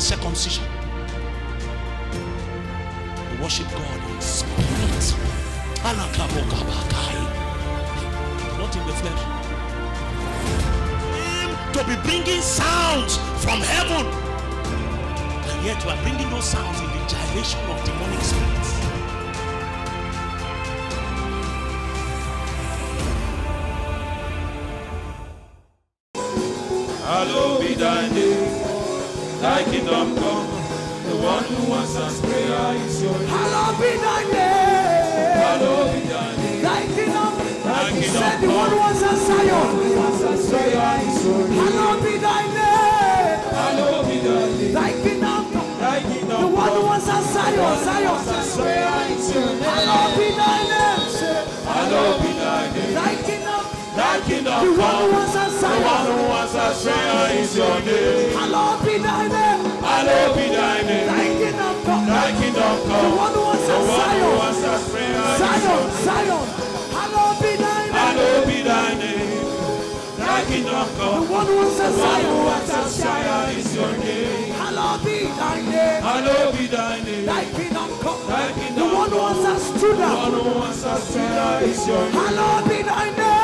the circumcision. We worship God in spirit. Not in the flesh. To be bringing sounds from heaven. And yet we are bringing those sounds in the gyration of demonic spirits. Thy kingdom come. The one who answers prayer is your name. Hallowed be thy name. Hallowed be thy name, Thy kingdom. thy kingdom said the one who answers. Prayer is your name. Hallowed be thy name. Hallowed be thy name, Thy kingdom. come. thy The one who answers Zion. Zion. Prayer is your name. Hallowed be thy name. Hallowed be thy name, Thy kingdom. The one who come. answers The one Zion. who answers prayer is your name. Hallowed be thy name. Hallowed be thy name, Thy kingdom come. thy kingdom The come. one who The one who Zion. answers prayer is your Zion. name. Zion. Hallowed be thy name. Hallowed be thy name, thy kingdom The come. one who answers The one who Zion. answers prayer is your name. Hallowed be thy name. Hallowed be thy name. Thy kingdom come. Thy The kingdom one who come. answers The one who answers prayer is your name. Hallowed be thy name.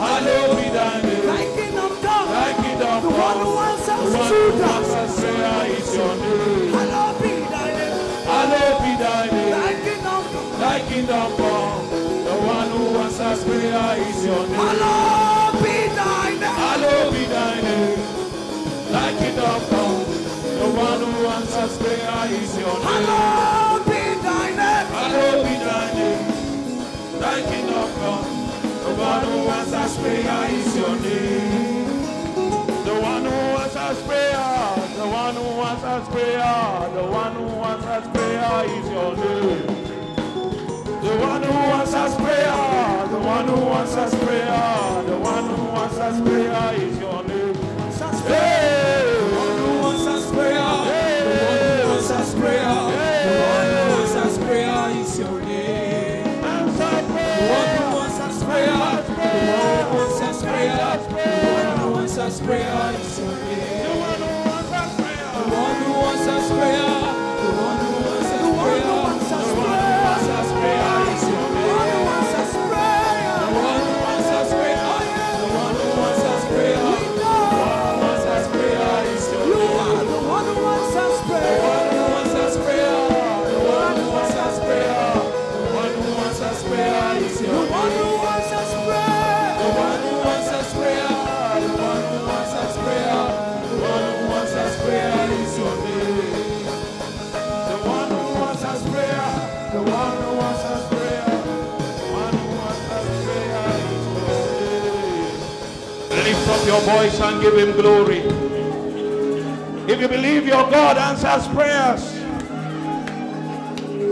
Hallowed be thy name. Thy kingdom come. Thy kingdom The one who answers The one who answers prayer is your name. Hallowed be thy name. Hallowed be thy name. Thy kingdom come. Thy kingdom come. The one who answers prayer is your name. Hallowed be thy name. Hallowed be thy name. Thy kingdom come. The one who answers prayer is your name. Hallowed be thy name. Hallowed be thy name. Thy kingdom come. The one who answers prayer is your name. The one who answers prayer. The one who answers prayer. The one who answers prayer is your name. The one who answers prayer. The one who answers prayer. The one who answers prayer is your name. Hey! Prayer your voice and give him glory. If you believe your God answers prayers,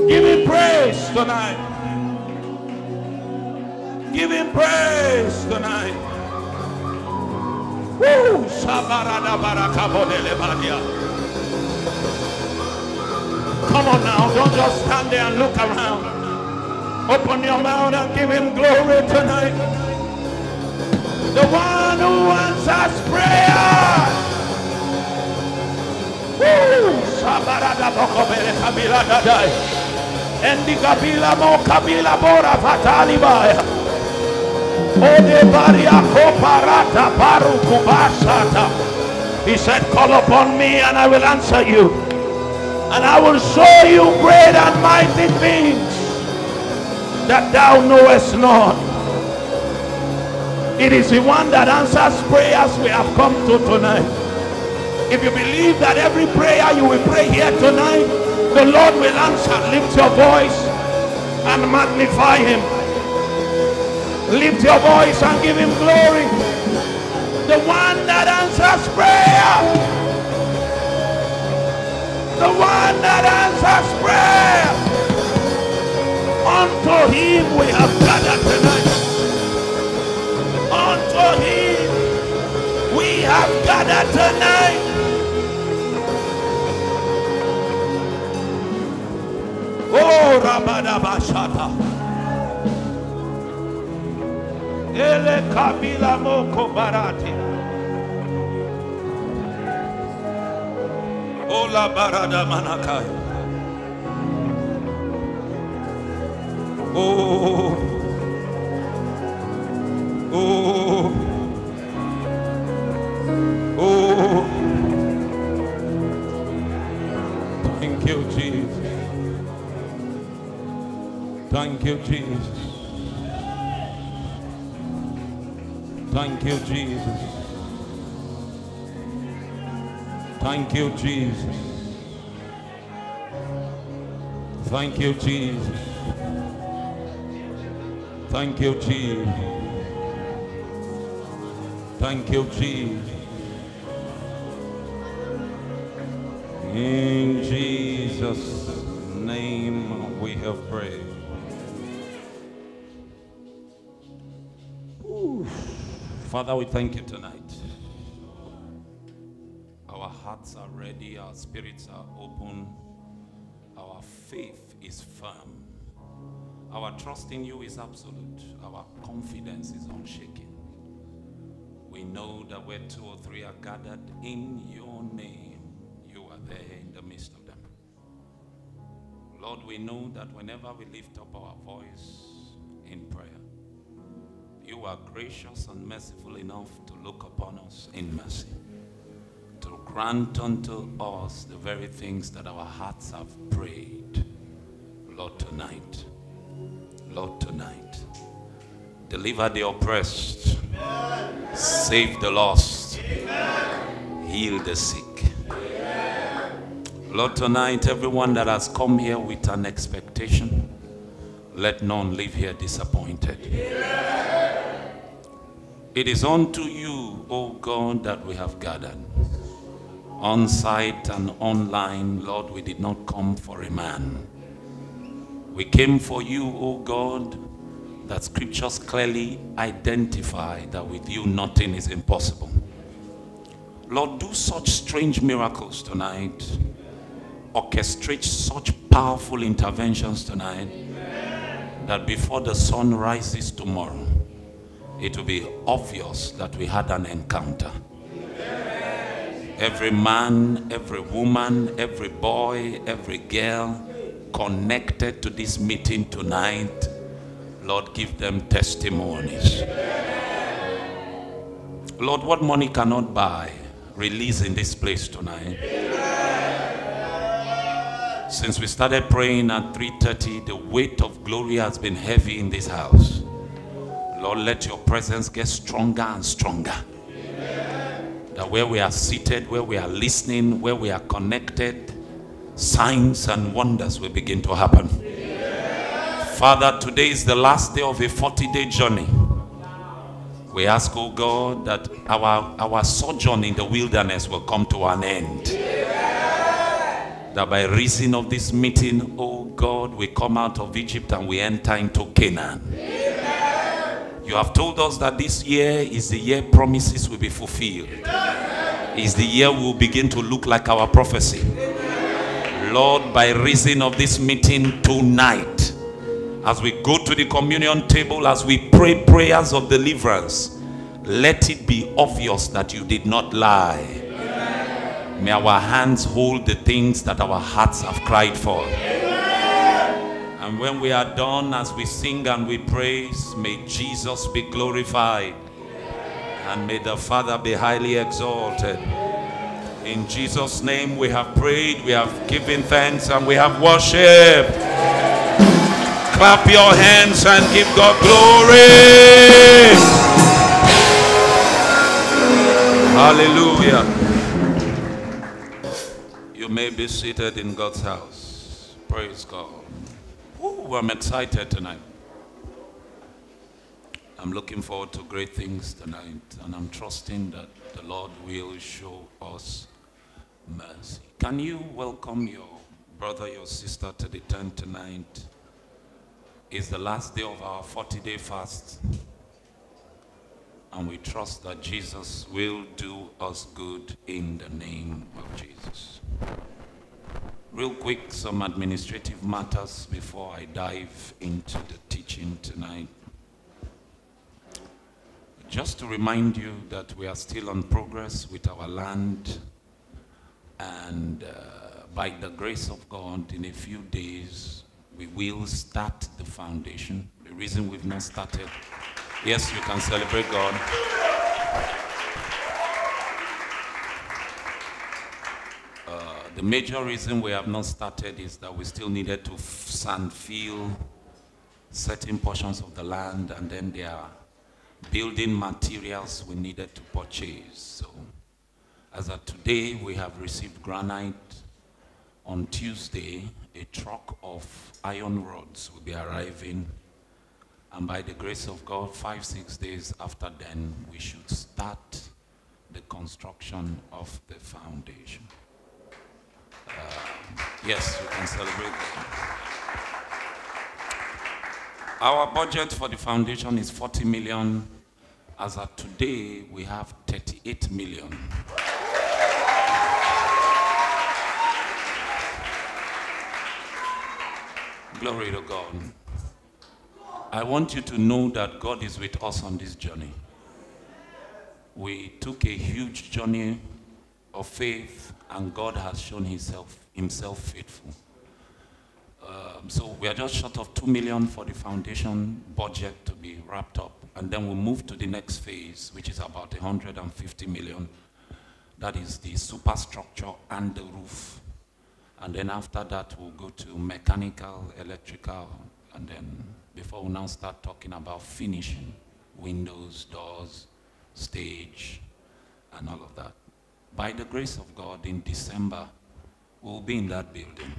give him praise tonight. Give him praise tonight. Woo! Come on now, don't just stand there and look around. Open your mouth and give him glory tonight. The one who answers prayer. Endi kabila mo kabila bora fatali baya. Ode baria koparata baru kubasata. He said, call upon me and I will answer you. And I will show you great and mighty things that thou knowest not. It is the one that answers prayers we have come to tonight. If you believe that every prayer you will pray here tonight, the Lord will answer. Lift your voice and magnify him. Lift your voice and give him glory. The one that answers prayer. The one that answers prayer. Unto him we have gathered tonight. Unto him we have gathered tonight. Oh, Rabadabashata. Ele kabila moko barati. Ola barada manakai. Oh. Oh. Oh. Thank you, Jesus. Thank you, Jesus. Thank you, Jesus. Thank you, Jesus. Thank you, Jesus. Thank you, Jesus. Thank you, Jesus. In Jesus' name we have prayed. Ooh. Father, we thank you tonight. Our hearts are ready, our spirits are open, our faith is firm, our trust in you is absolute, our confidence is unshaken. We know that where two or three are gathered in your name, you are there in the midst of them. Lord, we know that whenever we lift up our voice in prayer, you are gracious and merciful enough to look upon us in mercy, to grant unto us the very things that our hearts have prayed. Lord, tonight, Lord, tonight, deliver the oppressed, save the lost, heal the sick. Lord, tonight, everyone that has come here with an expectation, let none leave here disappointed. It is unto you, O God, that we have gathered. On site and online, Lord, we did not come for a man. We came for you, O God, that scriptures clearly identify that with you nothing is impossible. Lord, do such strange miracles tonight. Orchestrate such powerful interventions tonight that before the sun rises tomorrow, it will be obvious that we had an encounter. Every man, every woman, every boy, every girl connected to this meeting tonight, Lord, give them testimonies. Lord, what money cannot buy, release in this place tonight. Since we started praying at 3:30, the weight of glory has been heavy in this house. Lord, let your presence get stronger and stronger. That where we are seated, where we are listening, where we are connected, signs and wonders will begin to happen. Father, today is the last day of a 40 day journey. We ask, oh God, that our, our sojourn in the wilderness will come to an end. That by reason of this meeting, oh God, we come out of Egypt and we enter into Canaan. You have told us that this year is the year promises will be fulfilled. Is the year we will begin to look like our prophecy. Lord, by reason of this meeting tonight, as we go to the communion table, as we pray prayers of deliverance, let it be obvious that you did not lie. May our hands hold the things that our hearts have cried for. And when we are done, as we sing and we praise, may Jesus be glorified. And may the Father be highly exalted. In Jesus' name we have prayed, we have given thanks, and we have worshipped. Clap your hands and give God glory. Hallelujah. You may be seated in God's house. Praise God. Ooh, I'm excited tonight. I'm looking forward to great things tonight, and I'm trusting that the Lord will show us mercy. Can you welcome your brother, your sister to the tent tonight? It's the last day of our 40 day fast, and we trust that Jesus will do us good in the name of Jesus. Real quick, some administrative matters before I dive into the teaching tonight. Just to remind you that we are still on progress with our land And uh, by the grace of God, in a few days, we will start the foundation. The reason we've not started, yes, you can celebrate God. Uh, the major reason we have not started is that we still needed to sand fill certain portions of the land and then there are building materials we needed to purchase. So as of today, we have received granite. On Tuesday, a truck of iron rods will be arriving. And by the grace of God, five, six days after then, we should start the construction of the foundation. Uh, yes, you can celebrate. Our budget for the foundation is 40 million. As of today, we have 38 million. Glory to God. I want you to know that God is with us on this journey. We took a huge journey of faith, and God has shown Himself, himself faithful. Um, so we are just short of 2 million for the foundation budget to be wrapped up. And then we'll move to the next phase, which is about 150 million. That is the superstructure and the roof. And then after that, we'll go to mechanical, electrical, and then before we now start talking about finishing windows, doors, stage, and all of that. By the grace of God, in December, we'll be in that building.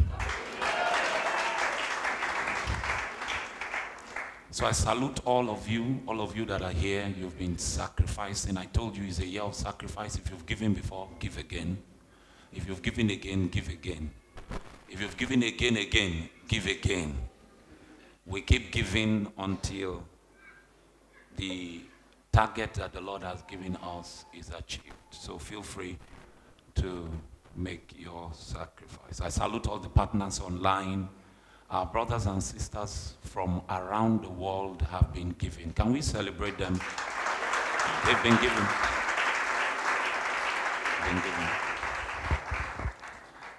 So I salute all of you, all of you that are here. You've been sacrificing. I told you it's a year of sacrifice. If you've given before, give again. If you've given again, give again. If you've given again, again, give again. We keep giving until the target that the Lord has given us is achieved. So feel free to make your sacrifice. I salute all the partners online. Our brothers and sisters from around the world have been giving. Can we celebrate them? They've been giving. Been giving.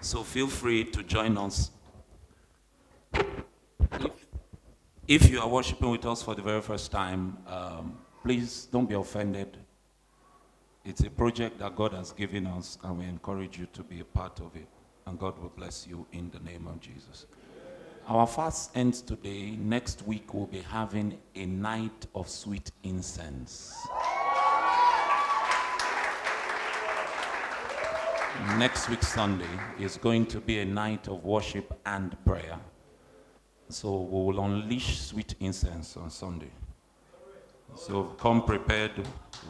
So feel free to join us. If, if you are worshiping with us for the very first time, um, please don't be offended. It's a project that God has given us, and we encourage you to be a part of it. And God will bless you in the name of Jesus. Our fast ends today. Next week, we'll be having a night of sweet incense. Next week, Sunday, is going to be a night of worship and prayer. So we will unleash sweet incense on Sunday. So come prepared.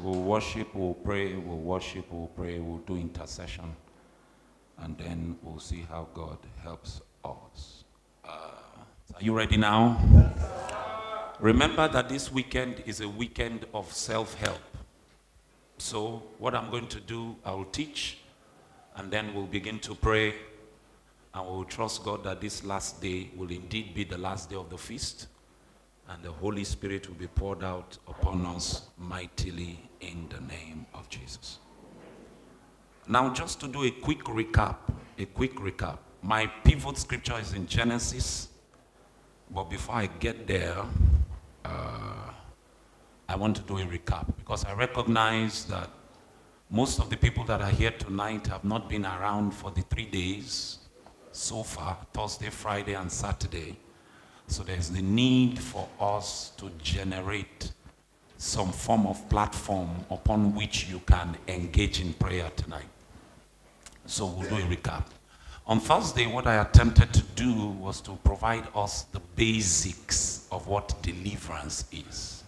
We'll worship, we'll pray, we'll worship, we'll pray, we'll do intercession. And then we'll see how God helps us. Uh, are you ready now? Remember that this weekend is a weekend of self help. So, what I'm going to do, I will teach, and then we'll begin to pray, and we'll trust God that this last day will indeed be the last day of the feast, and the Holy Spirit will be poured out upon us mightily in the name of Jesus. Now, just to do a quick recap, a quick recap. My pivot scripture is in Genesis, but before I get there, uh, I want to do a recap because I recognize that most of the people that are here tonight have not been around for the three days so far Thursday, Friday, and Saturday. So there's the need for us to generate some form of platform upon which you can engage in prayer tonight. So we'll do a recap. On Thursday, what I attempted to do was to provide us the basics of what deliverance is.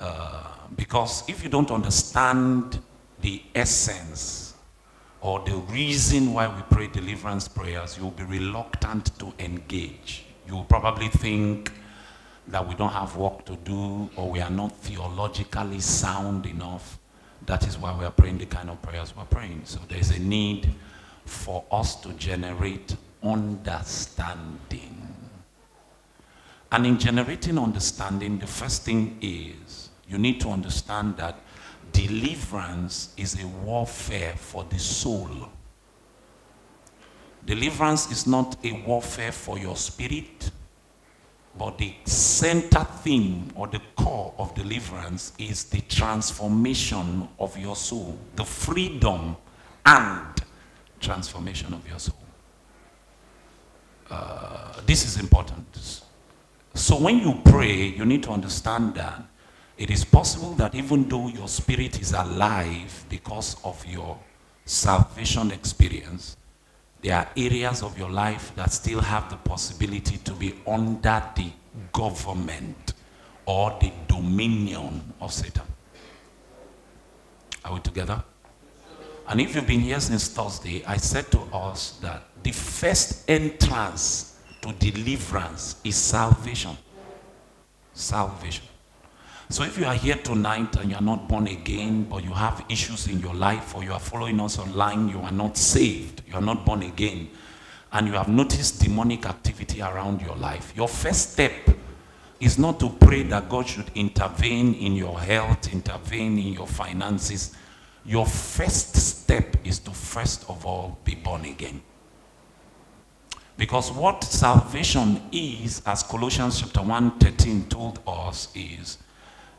Uh, because if you don't understand the essence or the reason why we pray deliverance prayers, you'll be reluctant to engage. You'll probably think that we don't have work to do or we are not theologically sound enough. That is why we are praying the kind of prayers we're praying. So there's a need for us to generate understanding. And in generating understanding, the first thing is you need to understand that deliverance is a warfare for the soul. Deliverance is not a warfare for your spirit, but the center theme or the core of deliverance is the transformation of your soul, the freedom and transformation of your soul. Uh, this is important. So when you pray, you need to understand that it is possible that even though your spirit is alive because of your salvation experience, there are areas of your life that still have the possibility to be under the government or the dominion of Satan. Are we together? And if you've been here since Thursday, I said to us that the first entrance to deliverance is salvation. Salvation. So if you are here tonight and you are not born again, but you have issues in your life, or you are following us online, you are not saved, you are not born again, and you have noticed demonic activity around your life, your first step is not to pray that God should intervene in your health, intervene in your finances. Your first step is to first of all be born again. Because what salvation is, as Colossians chapter 1 13 told us, is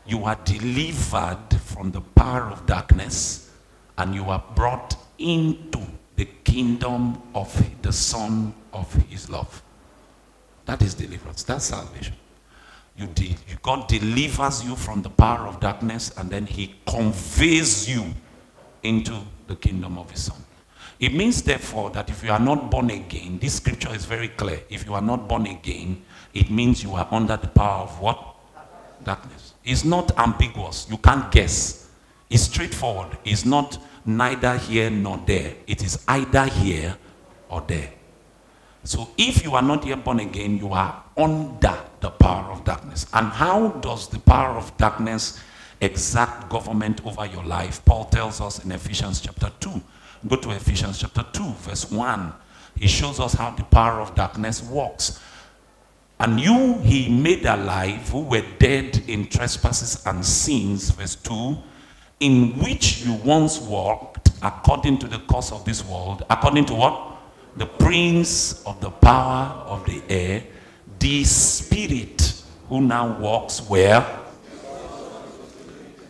you are delivered from the power of darkness and you are brought into the kingdom of the Son of His love. That is deliverance. That's salvation. You de- God delivers you from the power of darkness and then He conveys you into the kingdom of His Son. It means, therefore, that if you are not born again, this scripture is very clear. If you are not born again, it means you are under the power of what? Darkness. It's not ambiguous. You can't guess. It's straightforward. It's not neither here nor there. It is either here or there. So if you are not yet born again, you are under the power of darkness. And how does the power of darkness exact government over your life? Paul tells us in Ephesians chapter 2. Go to Ephesians chapter 2, verse 1. He shows us how the power of darkness works. And you he made alive who were dead in trespasses and sins, verse 2, in which you once walked according to the course of this world, according to what? The prince of the power of the air, the spirit who now walks where?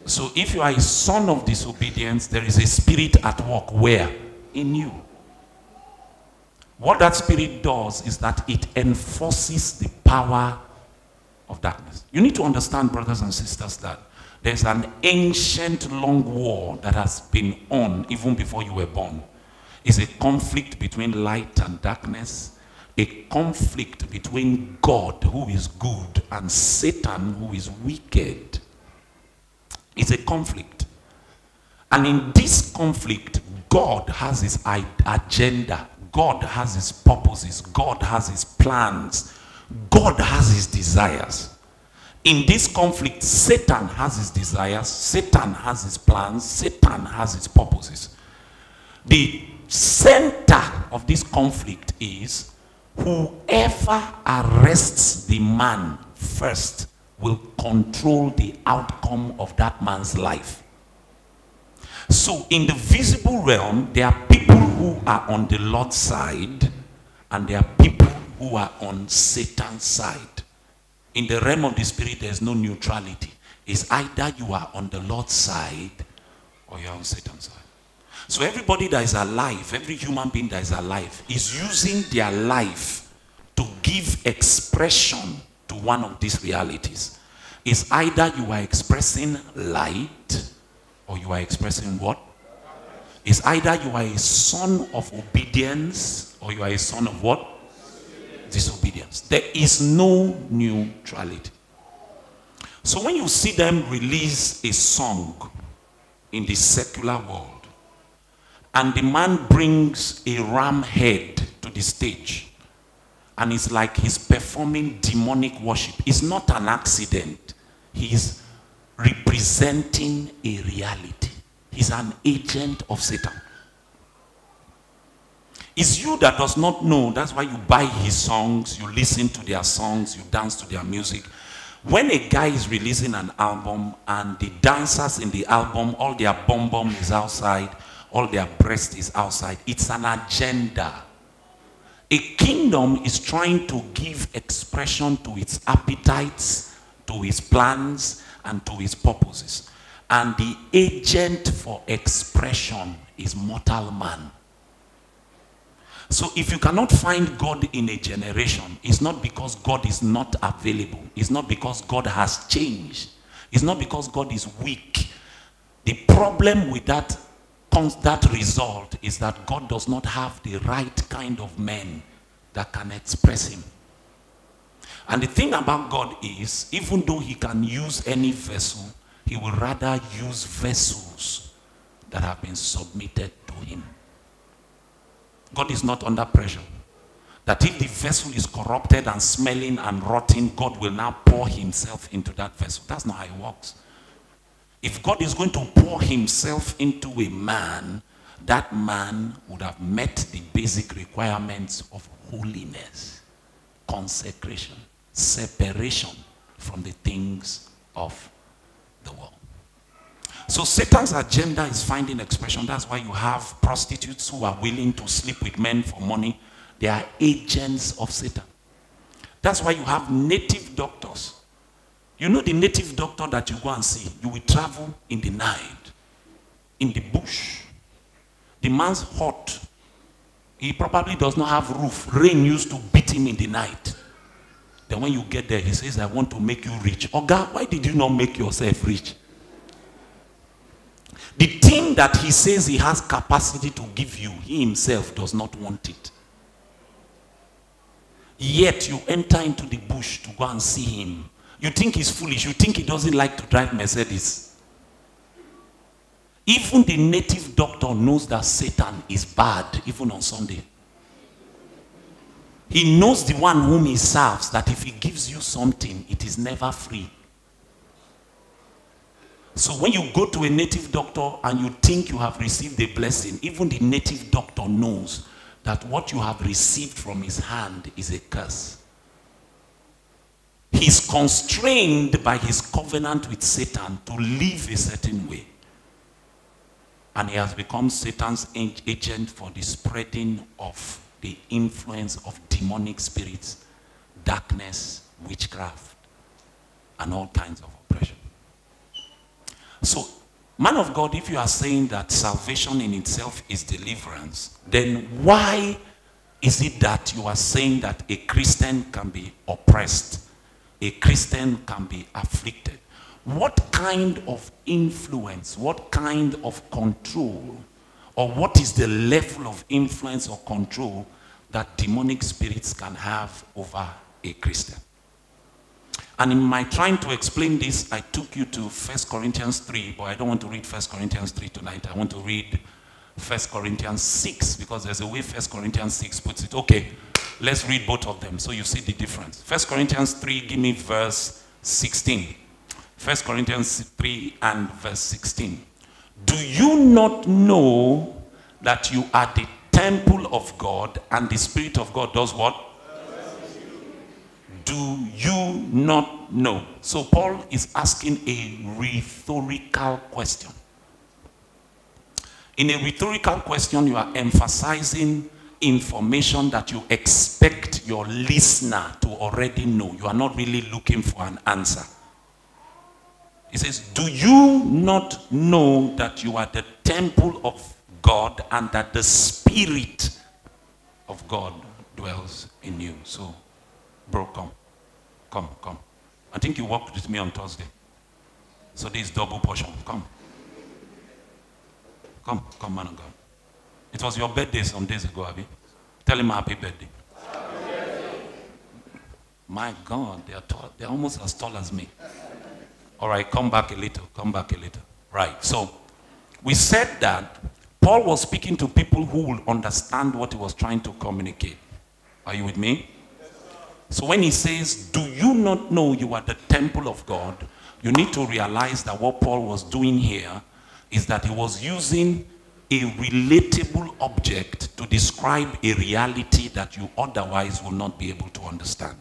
So if you are a son of disobedience, there is a spirit at work where? In you. What that spirit does is that it enforces the power of darkness. You need to understand, brothers and sisters, that there's an ancient long war that has been on even before you were born. It's a conflict between light and darkness, a conflict between God, who is good, and Satan, who is wicked. It's a conflict. And in this conflict, God has his agenda. God has his purposes. God has his plans. God has his desires. In this conflict, Satan has his desires. Satan has his plans. Satan has his purposes. The center of this conflict is whoever arrests the man first will control the outcome of that man's life. So, in the visible realm, there are people who are on the Lord's side, and there are people who are on Satan's side. In the realm of the spirit, there's no neutrality. It's either you are on the Lord's side or you're on Satan's side. So, everybody that is alive, every human being that is alive, is using their life to give expression to one of these realities. It's either you are expressing light or you are expressing what? Is either you are a son of obedience or you are a son of what? Disobedience. There is no neutrality. So when you see them release a song in the secular world, and the man brings a ram head to the stage, and it's like he's performing demonic worship. It's not an accident. He's representing a reality. He's an agent of Satan. It's you that does not know. That's why you buy his songs, you listen to their songs, you dance to their music. When a guy is releasing an album and the dancers in the album, all their bum bum is outside, all their breast is outside, it's an agenda. A kingdom is trying to give expression to its appetites, to its plans, and to his purposes. And the agent for expression is mortal man. So if you cannot find God in a generation, it's not because God is not available. It's not because God has changed. It's not because God is weak. The problem with that, that result is that God does not have the right kind of men that can express him. And the thing about God is, even though he can use any vessel, he will rather use vessels that have been submitted to him. God is not under pressure. That if the vessel is corrupted and smelling and rotting, God will now pour himself into that vessel. That's not how it works. If God is going to pour himself into a man, that man would have met the basic requirements of holiness, consecration, separation from the things of the world. So Satan's agenda is finding expression. That's why you have prostitutes who are willing to sleep with men for money. They are agents of Satan. That's why you have native doctors. You know the native doctor that you go and see. You will travel in the night, in the bush. The man's hot. He probably does not have roof. Rain used to beat him in the night. Then when you get there, he says, I want to make you rich. Oh God, why did you not make yourself rich? The thing that he says he has capacity to give you, he himself does not want it. Yet you enter into the bush to go and see him. You think he's foolish. You think he doesn't like to drive Mercedes. Even the native doctor knows that Satan is bad, even on Sunday. He knows the one whom he serves, that if he gives you something, it is never free. So when you go to a native doctor and you think you have received a blessing, even the native doctor knows that what you have received from his hand is a curse. He's constrained by his covenant with Satan to live a certain way. And he has become Satan's agent for the spreading of the influence of demonic spirits, darkness, witchcraft, and all kinds of oppression. So, man of God, if you are saying that salvation in itself is deliverance, then why is it that you are saying that a Christian can be oppressed? A Christian can be afflicted? What kind of influence, what kind of control, or what is the level of influence or control that demonic spirits can have over a Christian? And in my trying to explain this, I took you to 1 Corinthians 3, but I don't want to read 1 Corinthians 3 tonight. I want to read 1 Corinthians 6 because there's a way 1 Corinthians 6 puts it. Okay, let's read both of them so you see the difference. 1 Corinthians 3, give me verse 16. 1 Corinthians 3 and verse 16. Do you not know that you are the temple of God and the Spirit of God does what? do you not know? So Paul is asking a rhetorical question. In a rhetorical question, you are emphasizing information that you expect your listener to already know. You are not really looking for an answer. He says, do you not know that you are the temple of God and that the Spirit of God dwells in you? So Bro, come. Come, come. I think you worked with me on Thursday. So this double portion. Come. Come, come, man of God. It was your birthday some days ago, Abby. Tell him happy birthday. Happy birthday. My God, they are, tall, they are almost as tall as me. All right, come back a little. Come back a little. Right. So we said that Paul was speaking to people who would understand what he was trying to communicate. Are you with me? So when he says, do you not know you are the temple of God? You need to realize that what Paul was doing here is that he was using a relatable object to describe a reality that you otherwise will not be able to understand.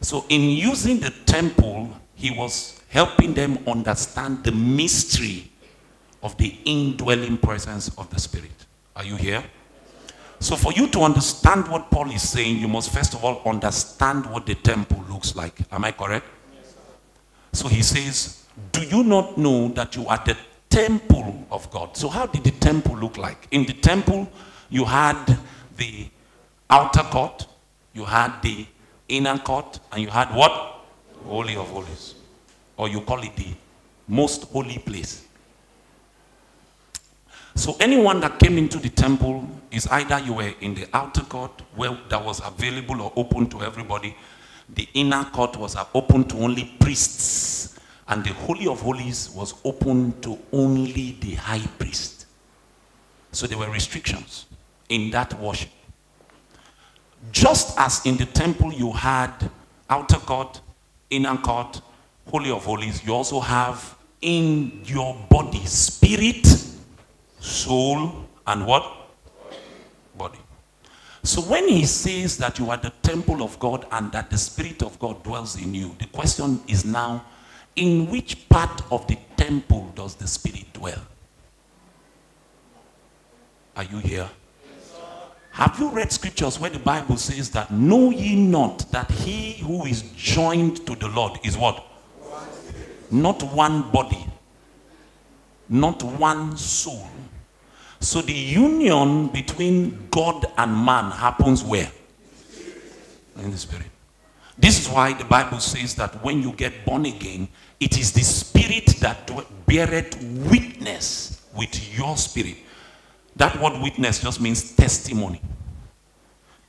So in using the temple, he was helping them understand the mystery of the indwelling presence of the Spirit. Are you here? So for you to understand what Paul is saying, you must first of all understand what the temple looks like. Am I correct? Yes, So he says, do you not know that you are the temple of God? So how did the temple look like? In the temple, you had the outer court, you had the inner court, and you had what? Holy of Holies. Or you call it the most holy place. So anyone that came into the temple is either you were in the outer court where that was available or open to everybody. The inner court was open to only priests. And the Holy of Holies was open to only the high priest. So there were restrictions in that worship. Just as in the temple you had outer court, inner court, Holy of Holies, you also have in your body spirit, soul, and what? Body. So when he says that you are the temple of God and that the Spirit of God dwells in you, the question is now, in which part of the temple does the Spirit dwell? Are you here? Have you read scriptures where the Bible says that know ye not that he who is joined to the Lord is what? Not one body, not one soul. So the union between God and man happens where? In the spirit. This is why the Bible says that when you get born again, it is the spirit that beareth witness with your spirit. That word witness just means testimony.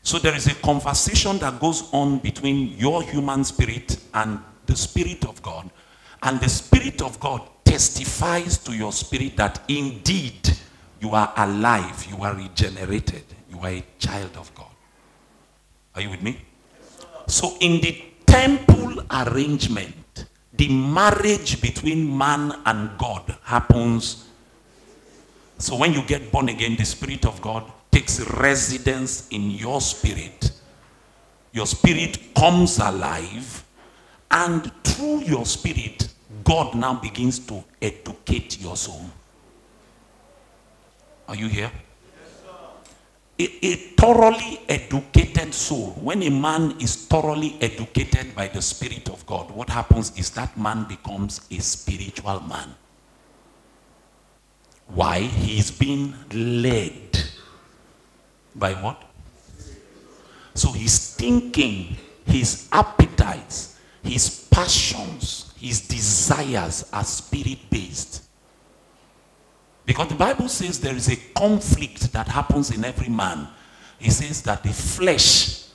So there is a conversation that goes on between your human spirit and the spirit of God. And the spirit of God testifies to your spirit that indeed you are alive, you are regenerated, you are a child of God. Are you with me? So in the temple arrangement, the marriage between man and God happens. So when you get born again, the Spirit of God takes residence in your spirit. Your spirit comes alive, and through your spirit, God now begins to educate your soul. Are you here? A, a, thoroughly educated soul, when a man is thoroughly educated by the Spirit of God, what happens is that man becomes a spiritual man. Why? He's being led by what? So his thinking, his appetites, his passions, his desires are spirit based. Because the Bible says there is a conflict that happens in every man. It says that the flesh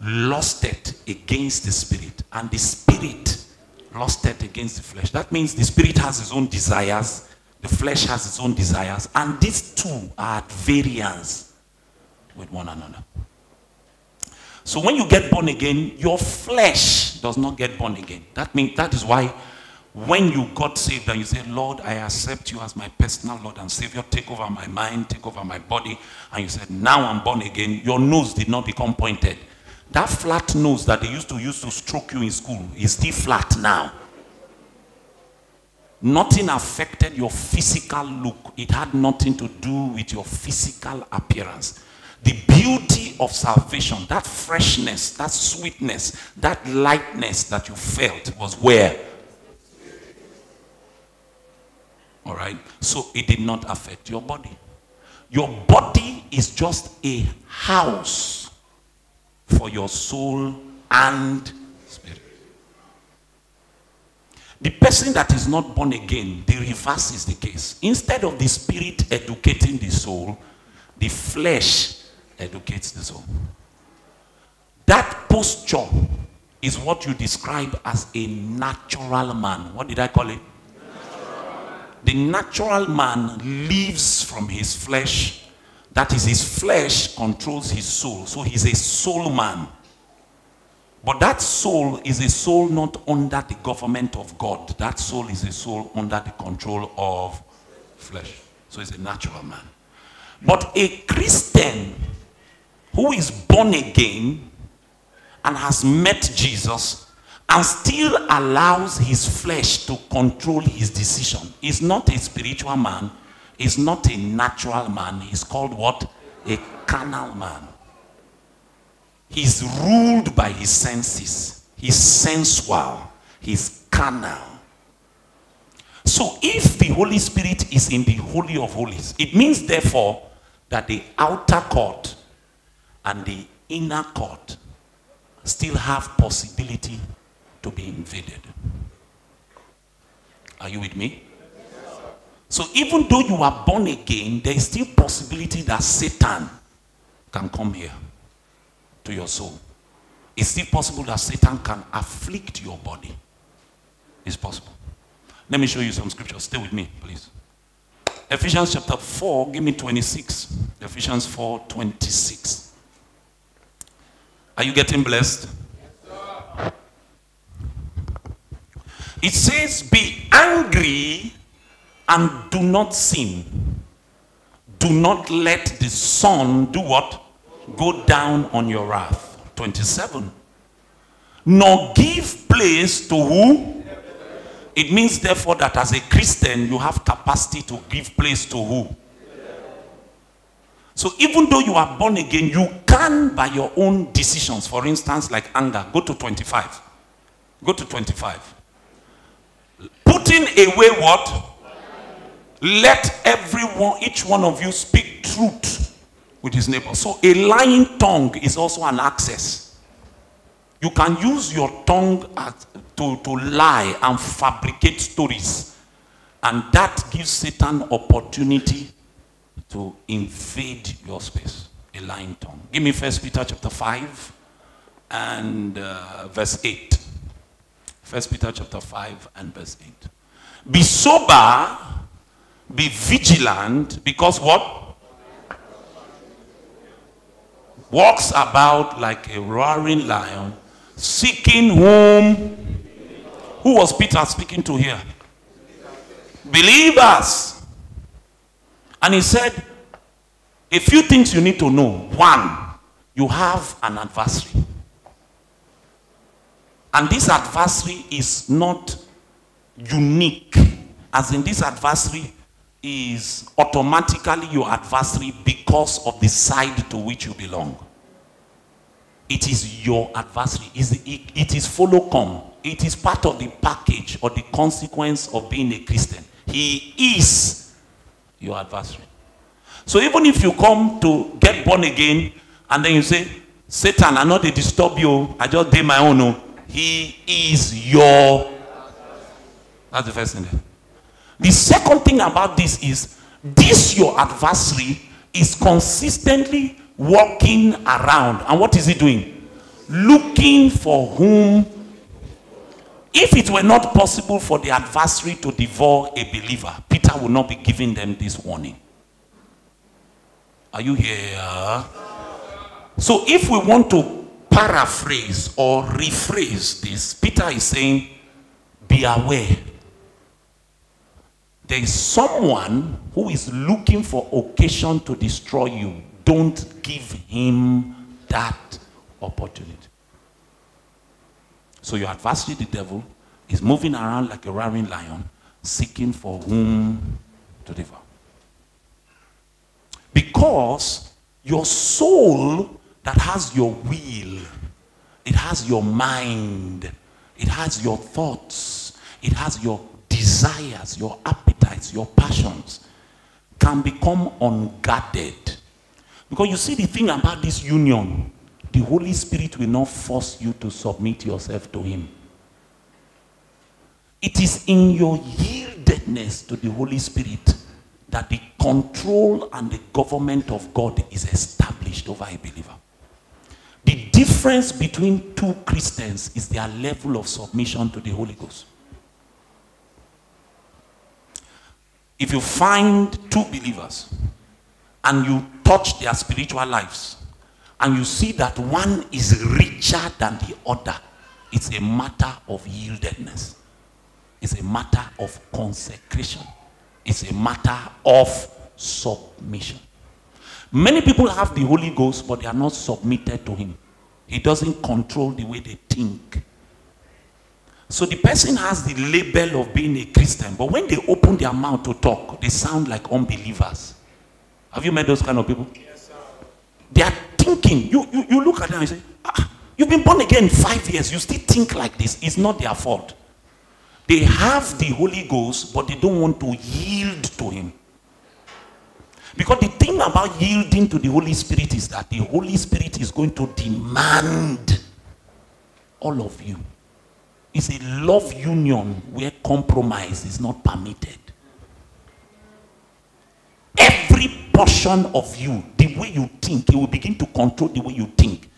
lusted against the spirit, and the spirit lusted against the flesh. That means the spirit has its own desires, the flesh has its own desires, and these two are at variance with one another. So when you get born again, your flesh does not get born again. That means that is why when you got saved and you say, Lord, I accept you as my personal Lord and Savior, take over my mind, take over my body, and you said, now I'm born again, your nose did not become pointed. That flat nose that they used to use to stroke you in school is still flat now. Nothing affected your physical look. It had nothing to do with your physical appearance. The beauty of salvation, that freshness, that sweetness, that lightness that you felt was where? All right. So it did not affect your body. Your body is just a house for your soul and spirit. The person that is not born again, the reverse is the case. Instead of the spirit educating the soul, the flesh educates the soul. That posture is what you describe as a natural man. What did I call it? The natural man lives from his flesh. That is, his flesh controls his soul. So he's a soul man. But that soul is a soul not under the government of God. That soul is a soul under the control of flesh. So he's a natural man. But a Christian who is born again and has met Jesus and still allows his flesh to control his decision. He's not a spiritual man. He's not a natural man. He's called what? a carnal man. He's ruled by his senses. He's sensual. He's carnal. So if the Holy Spirit is in the Holy of Holies, it means therefore that the outer court and the inner court still have possibility to be invaded. Are you with me? So even though you are born again, there is still possibility that Satan can come here to your soul. It's still possible that Satan can afflict your body. It's possible. Let me show you some scriptures. Stay with me, please. Ephesians chapter 4, give me 26. Ephesians 4, 26. Are you getting blessed? It says, Be angry and do not sin. Do not let the sun do what? Go down on your wrath. 27. Nor give place to who? It means, therefore, that as a Christian, you have capacity to give place to who? So even though you are born again, you can, by your own decisions, for instance, like anger, go to 25. Go to 25. Putting away what? Let everyone, each one of you speak truth with his neighbor. So a lying tongue is also an access. You can use your tongue as, to, to lie and fabricate stories. And that gives Satan opportunity to invade your space. A lying tongue. Give me First Peter chapter 5 and uh, verse 8. First Peter chapter 5 and verse 8. Be sober, be vigilant, because what? Walks about like a roaring lion, seeking whom? Who was Peter speaking to here? Believers. And he said, a few things you need to know. One, you have an adversary. And this adversary is not unique, as in this adversary is automatically your adversary because of the side to which you belong. It is your adversary. It is follow come. It is part of the package or the consequence of being a Christian. He is your adversary. So even if you come to get born again and then you say, Satan, I know they disturb you. I just did my own. Oh. He is your. That's the first thing. The second thing about this is this your adversary is consistently walking around. And what is he doing? Looking for whom. If it were not possible for the adversary to devour a believer, Peter would not be giving them this warning. Are you here? So if we want to paraphrase or rephrase this, Peter is saying, be aware. There is someone who is looking for occasion to destroy you. Don't give him that opportunity. So your adversary, the devil, is moving around like a roaring lion, seeking for whom to devour. Because your soul that has your will, it has your mind, it has your thoughts, it has your desires, your appetites, your passions, can become unguarded. Because you see the thing about this union, the Holy Spirit will not force you to submit yourself to Him. It is in your yieldedness to the Holy Spirit that the control and the government of God is established over a believer. The difference between two Christians is their level of submission to the Holy Ghost. If you find two believers and you touch their spiritual lives and you see that one is richer than the other, it's a matter of yieldedness. It's a matter of consecration. It's a matter of submission. Many people have the Holy Ghost, but they are not submitted to Him. He doesn't control the way they think. So the person has the label of being a Christian, but when they open their mouth to talk, they sound like unbelievers. Have you met those kind of people? Yes, sir. They are thinking. You, you, you look at them and say, ah, You've been born again five years. You still think like this. It's not their fault. They have the Holy Ghost, but they don't want to yield to Him. Because the thing about yielding to the Holy Spirit is that the Holy Spirit is going to demand all of you. It's a love union where compromise is not permitted. Every portion of you, the way you think, it will begin to control the way you think.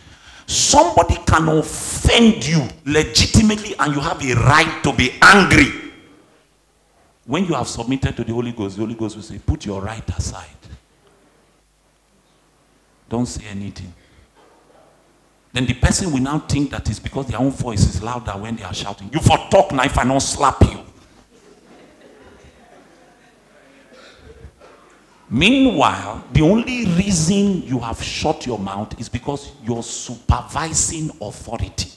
Somebody can offend you legitimately, and you have a right to be angry. When you have submitted to the Holy Ghost, the Holy Ghost will say, Put your right aside. Don't say anything. Then the person will now think that it's because their own voice is louder when they are shouting. You for talk if I don't slap you. Meanwhile, the only reason you have shut your mouth is because your supervising authority,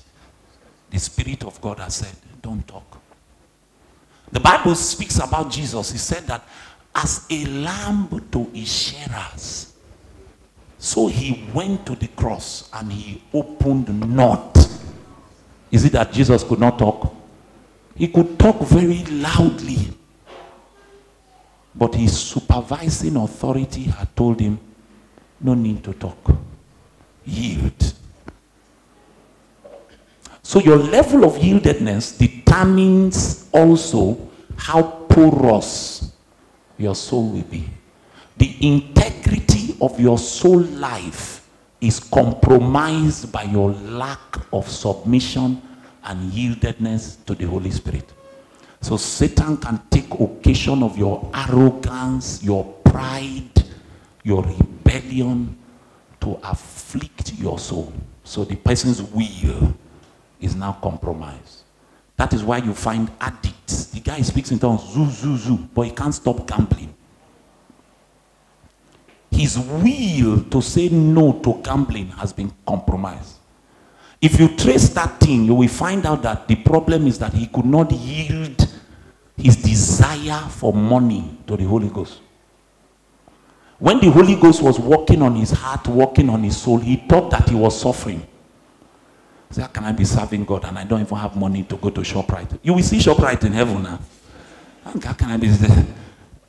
the Spirit of God has said, don't talk. The Bible speaks about Jesus. He said that as a lamb to his shearers, so he went to the cross and he opened not. Is it that Jesus could not talk? He could talk very loudly. But his supervising authority had told him, no need to talk. Yield. So your level of yieldedness determines also how porous your soul will be. The integrity of your soul life is compromised by your lack of submission and yieldedness to the Holy Spirit. So Satan can take occasion of your arrogance, your pride, your rebellion to afflict your soul. So the person's will is now compromised. That is why you find addicts. The guy speaks in tongues, zoo, zoo, zoo, but he can't stop gambling. His will to say no to gambling has been compromised. If you trace that thing, you will find out that the problem is that he could not yield his desire for money to the Holy Ghost. When the Holy Ghost was working on his heart, working on his soul, he thought that he was suffering. So how can I be serving God and I don't even have money to go to ShopRite? You will see ShopRite in heaven now. How can I be?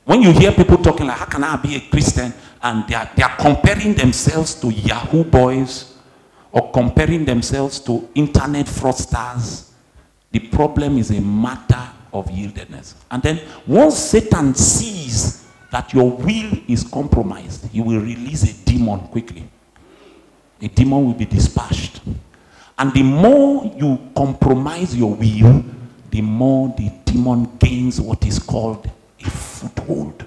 When you hear people talking like, how can I be a Christian? And they are, they are comparing themselves to Yahoo boys or comparing themselves to internet fraudsters. The problem is a matter of yieldedness. And then once Satan sees that your will is compromised, he will release a demon quickly. A demon will be dispatched. And the more you compromise your will, the more the demon gains what is called a foothold.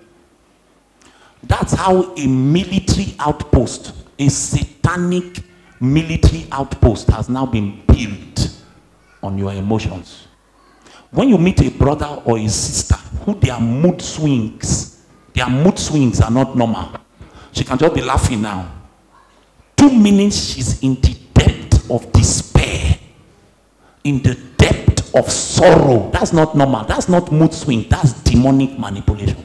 That's how a military outpost, a satanic military outpost, has now been built on your emotions. When you meet a brother or a sister who their mood swings, their mood swings are not normal. She can just be laughing now. Two minutes she's in the depth of despair, in the of sorrow. That's not normal. That's not mood swing. That's demonic manipulation.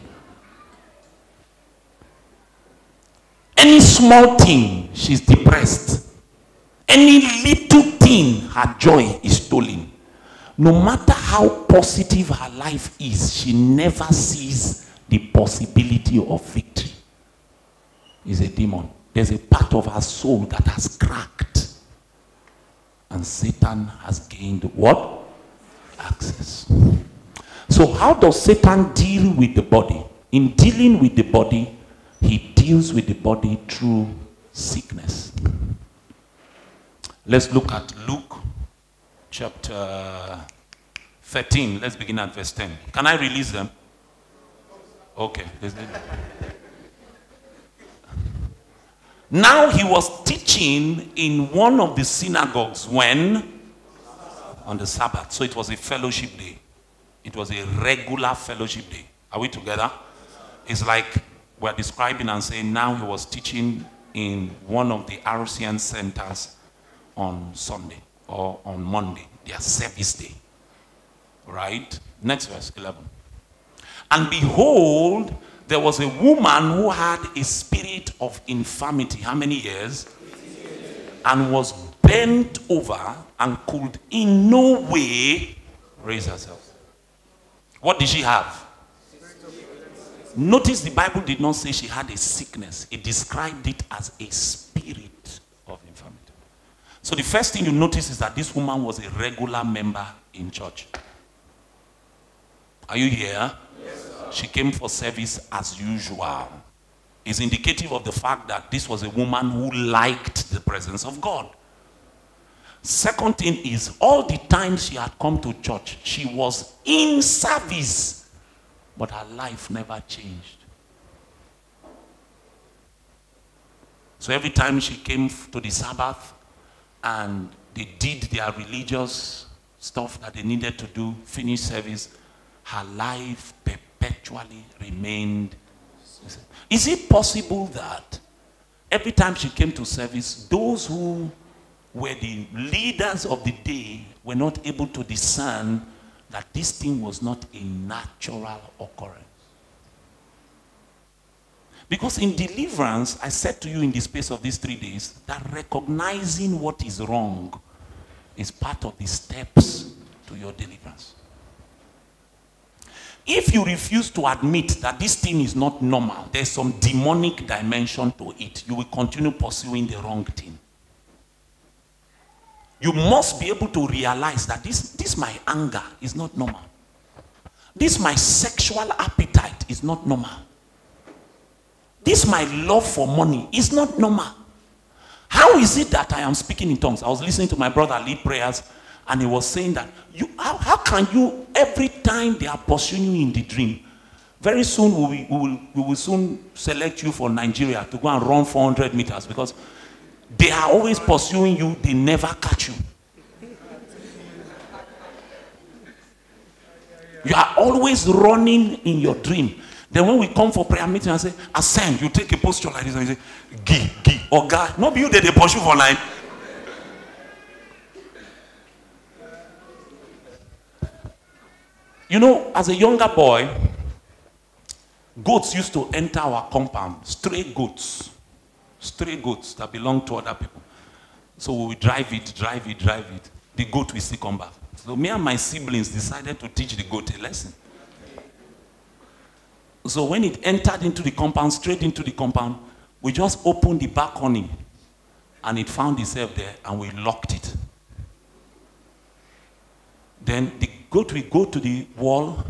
Any small thing, she's depressed. Any little thing, her joy is stolen. No matter how positive her life is, she never sees the possibility of victory. Is a demon. There's a part of her soul that has cracked. And Satan has gained what? Access. So, how does Satan deal with the body? In dealing with the body, he deals with the body through sickness. Let's look at Luke chapter 13. Let's begin at verse 10. Can I release them? Okay. Now he was teaching in one of the synagogues when? On the Sabbath. So it was a fellowship day. It was a regular fellowship day. Are we together? It's like we're describing and saying now he was teaching in one of the RCN centers on Sunday or on Monday, their service day. Right? Next verse 11. And behold, There was a woman who had a spirit of infirmity. How many years? And was bent over and could in no way raise herself. What did she have? Notice the Bible did not say she had a sickness, it described it as a spirit of infirmity. So the first thing you notice is that this woman was a regular member in church. Are you here? Yes, she came for service as usual. Is indicative of the fact that this was a woman who liked the presence of God. Second thing is, all the time she had come to church, she was in service, but her life never changed. So every time she came to the Sabbath and they did their religious stuff that they needed to do, finish service, her life perpetually remained. Is it possible that every time she came to service, those who were the leaders of the day were not able to discern that this thing was not a natural occurrence? Because in deliverance, I said to you in the space of these three days that recognizing what is wrong is part of the steps to your deliverance. If you refuse to admit that this thing is not normal, there's some demonic dimension to it, you will continue pursuing the wrong thing. You must be able to realize that this, this my anger is not normal. This my sexual appetite is not normal. This my love for money is not normal. How is it that I am speaking in tongues? I was listening to my brother lead prayers and he was saying that you how, how can you every time they are pursuing you in the dream very soon we will, we will, soon select you for nigeria to go and run 400 meters because they are always pursuing you they never catch you. You are always running in your dream. Then when we come for prayer meeting and say ascend. You take a posture like this and you say gi gi or god not you that they pursue for life. You know, as a younger boy, goats used to enter our compound, stray goats, stray goats that belong to other people. So we drive it, drive it, drive it. The goat will still come back. So me and my siblings decided to teach the goat a lesson. So when it entered into the compound, straight into the compound, we just opened the back awning and it found itself there and we locked it. Then the goat will go to the wall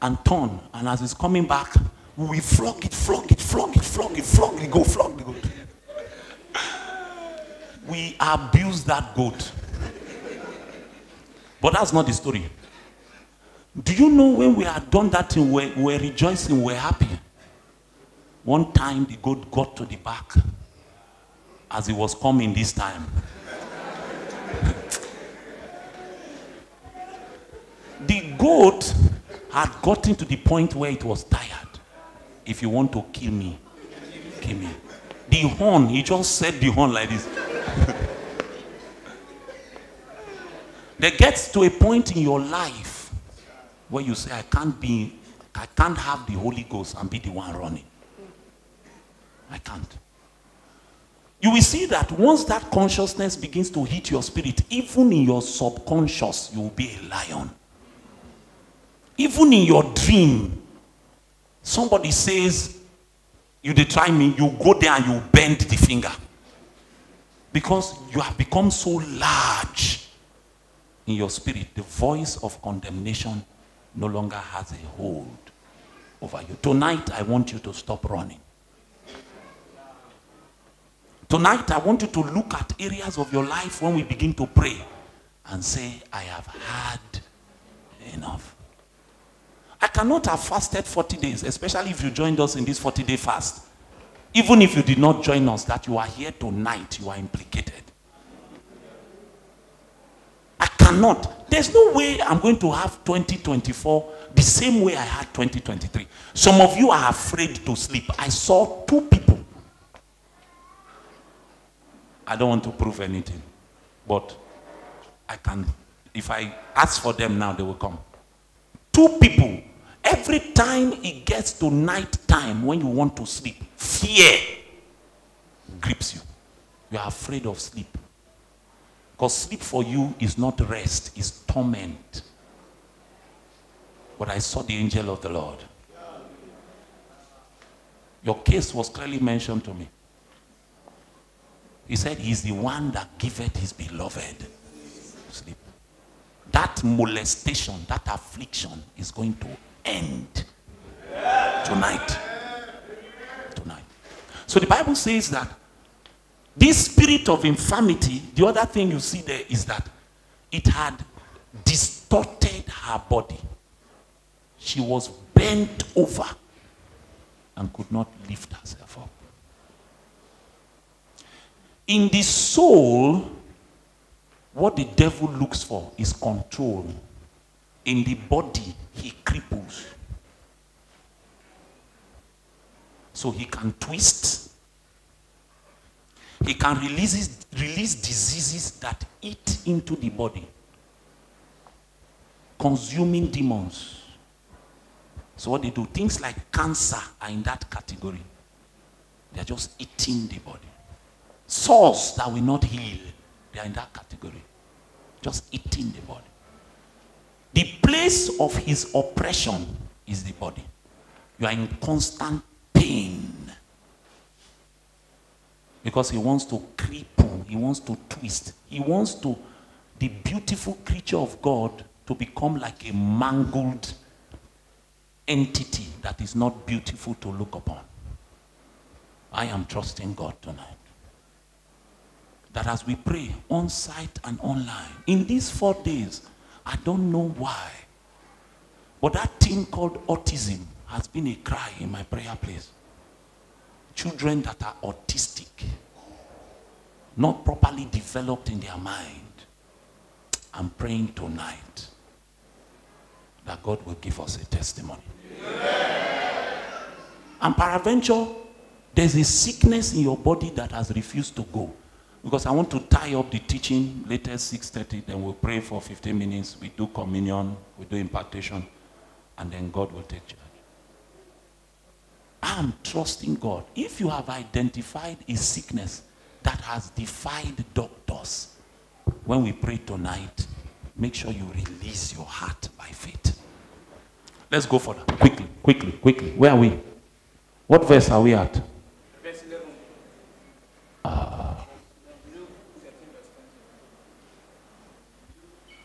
and turn. And as it's coming back, we flog it, flog it, flog it, flog it, flog it, go, flog the goat. we abuse that goat. But that's not the story. Do you know when we had done that thing, we were rejoicing, we were happy. One time the goat got to the back as it was coming this time. the goat had gotten to the point where it was tired. If you want to kill me, kill me. The horn, he just said the horn like this. there gets to a point in your life where you say, I can't be, I can't have the Holy Ghost and be the one running. I can't. You will see that once that consciousness begins to hit your spirit, even in your subconscious, you will be a lion. Even in your dream, somebody says, You dey try me, you go there and you bend the finger. Because you have become so large in your spirit, the voice of condemnation no longer has a hold over you. Tonight, I want you to stop running. Tonight, I want you to look at areas of your life when we begin to pray and say, I have had enough. I cannot have fasted 40 days, especially if you joined us in this 40 day fast. Even if you did not join us, that you are here tonight, you are implicated. I cannot. There's no way I'm going to have 2024 the same way I had 2023. Some of you are afraid to sleep. I saw two people. I don't want to prove anything, but I can. If I ask for them now, they will come. Two people every time it gets to night time when you want to sleep, fear grips you. You are afraid of sleep. Because sleep for you is not rest, it's torment. But I saw the angel of the Lord. Your case was clearly mentioned to me. He said, He's the one that giveth his beloved sleep. That molestation, that affliction is going to end tonight. Tonight. So the Bible says that this spirit of infirmity, the other thing you see there is that it had distorted her body. She was bent over and could not lift herself up. In the soul, what the devil looks for is control. In the body, he cripples. So he can twist. He can release, release diseases that eat into the body, consuming demons. So what they do, things like cancer are in that category. They are just eating the body. Sores that will not heal, they are in that category. Just eating the body. The place of his oppression is the body. You are in constant pain. Because he wants to cripple, he wants to twist, he wants to, the beautiful creature of God, to become like a mangled entity that is not beautiful to look upon. I am trusting God tonight. That as we pray on site and online, in these four days, I don't know why, but that thing called autism has been a cry in my prayer place. Children that are autistic, not properly developed in their mind. I'm praying tonight that God will give us a testimony. And peradventure, there's a sickness in your body that has refused to go. Because I want to tie up the teaching later 6.30, then we'll pray for 15 minutes, we do communion, we do impartation, and then God will take charge. I'm trusting God. If you have identified a sickness that has defied doctors, when we pray tonight, make sure you release your heart by faith. Let's go for that. Quickly, quickly, quickly. Where are we? What verse are we at?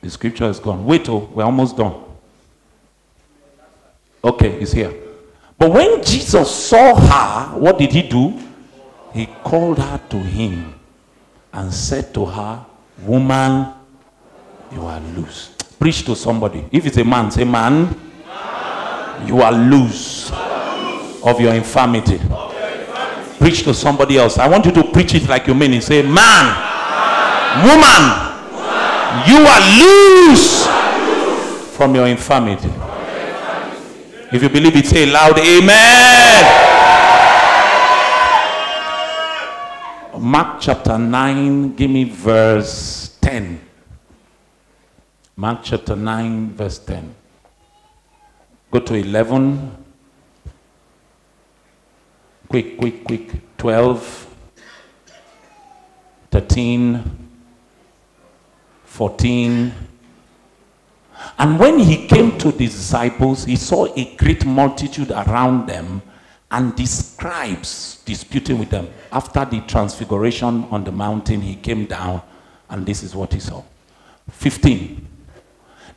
The scripture is gone. Wait, oh, we're almost done. Okay, it's here. But when Jesus saw her, what did he do? He called her to him and said to her, Woman, you are loose. Preach to somebody. If it's a man, say, Man, you are loose of your infirmity. Preach to somebody else. I want you to preach it like you mean it. Say, Man, woman, you are loose from your infirmity. If you believe it, say loud, Amen. Mark chapter 9, give me verse 10. Mark chapter 9, verse 10. Go to 11. Quick, quick, quick. 12, 13, 14. And when he came to the disciples, he saw a great multitude around them and the scribes disputing with them. After the transfiguration on the mountain, he came down and this is what he saw. 15.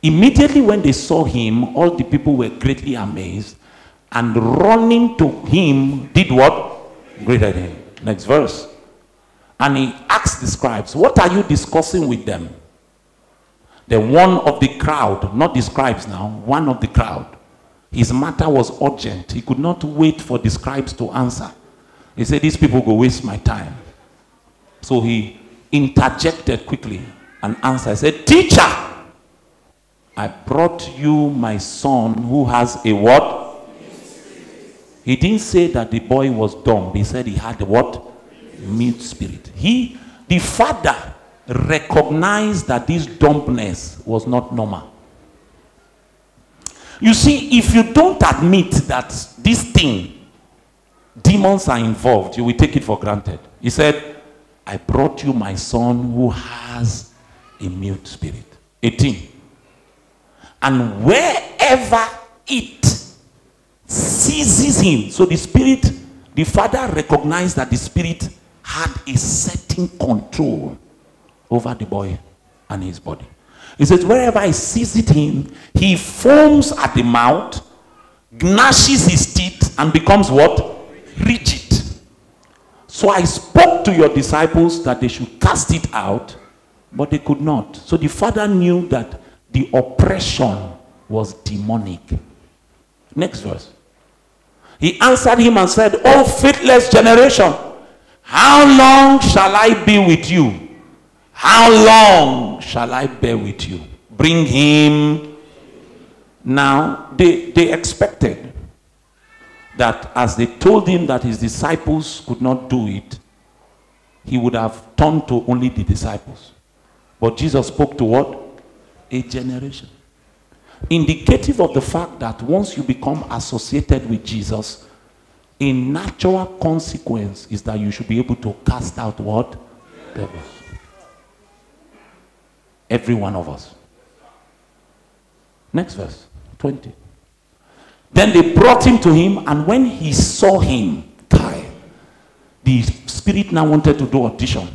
Immediately when they saw him, all the people were greatly amazed and running to him did what? Greeted him. Next verse. And he asked the scribes, What are you discussing with them? Then one of the crowd, not the scribes now, one of the crowd, his matter was urgent. He could not wait for the scribes to answer. He said, These people go waste my time. So he interjected quickly and answered. He said, Teacher, I brought you my son who has a what? He didn't say that the boy was dumb. He said he had a what? Mute spirit. He, the father, recognized that this dumbness was not normal. You see, if you don't admit that this thing, demons are involved, you will take it for granted. He said, I brought you my son who has a mute spirit. 18. And wherever it seizes him, so the spirit, the father recognized that the spirit had a certain control over the boy and his body. He says, wherever I it him, he foams at the mouth, gnashes his teeth, and becomes what? Rigid. So I spoke to your disciples that they should cast it out, but they could not. So the father knew that the oppression was demonic. Next verse. He answered him and said, O faithless generation, how long shall I be with you? How long shall I bear with you? Bring him. Now, they, they expected that as they told him that his disciples could not do it, he would have turned to only the disciples. But Jesus spoke to what? A generation. Indicative of the fact that once you become associated with Jesus, a natural consequence is that you should be able to cast out what? Devils. Every one of us. Next verse, 20. Then they brought him to him, and when he saw him, Kai, the spirit now wanted to do audition,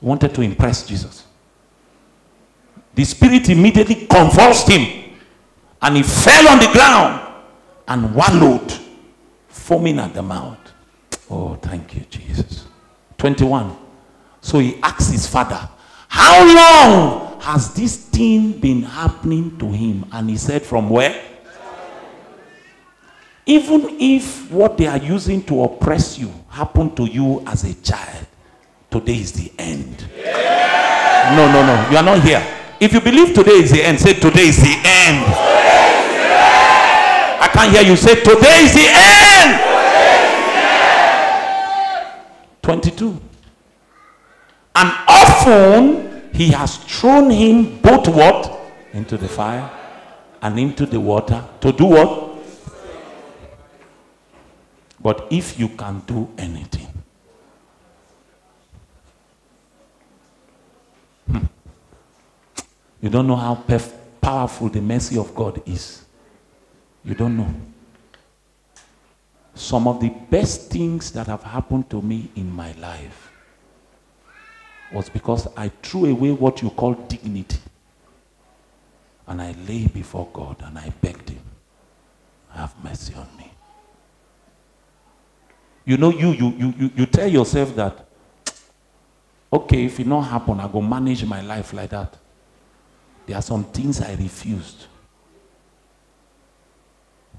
wanted to impress Jesus. The spirit immediately convulsed him, and he fell on the ground and wallowed, foaming at the mouth. Oh, thank you, Jesus. 21. So he asked his father, How long has this thing been happening to him? And he said, From where? Even if what they are using to oppress you happened to you as a child, today is the end. No, no, no. You are not here. If you believe today is the end, say today is the end. I can't hear you say today is the end. 22. And often he has thrown him both what? Into the fire and into the water. To do what? But if you can do anything, hmm, you don't know how powerful the mercy of God is. You don't know. Some of the best things that have happened to me in my life was because I threw away what you call dignity. And I lay before God and I begged Him, have mercy on me. You know, you, you, you, you, you tell yourself that, okay, if it not happen, I go manage my life like that. There are some things I refused.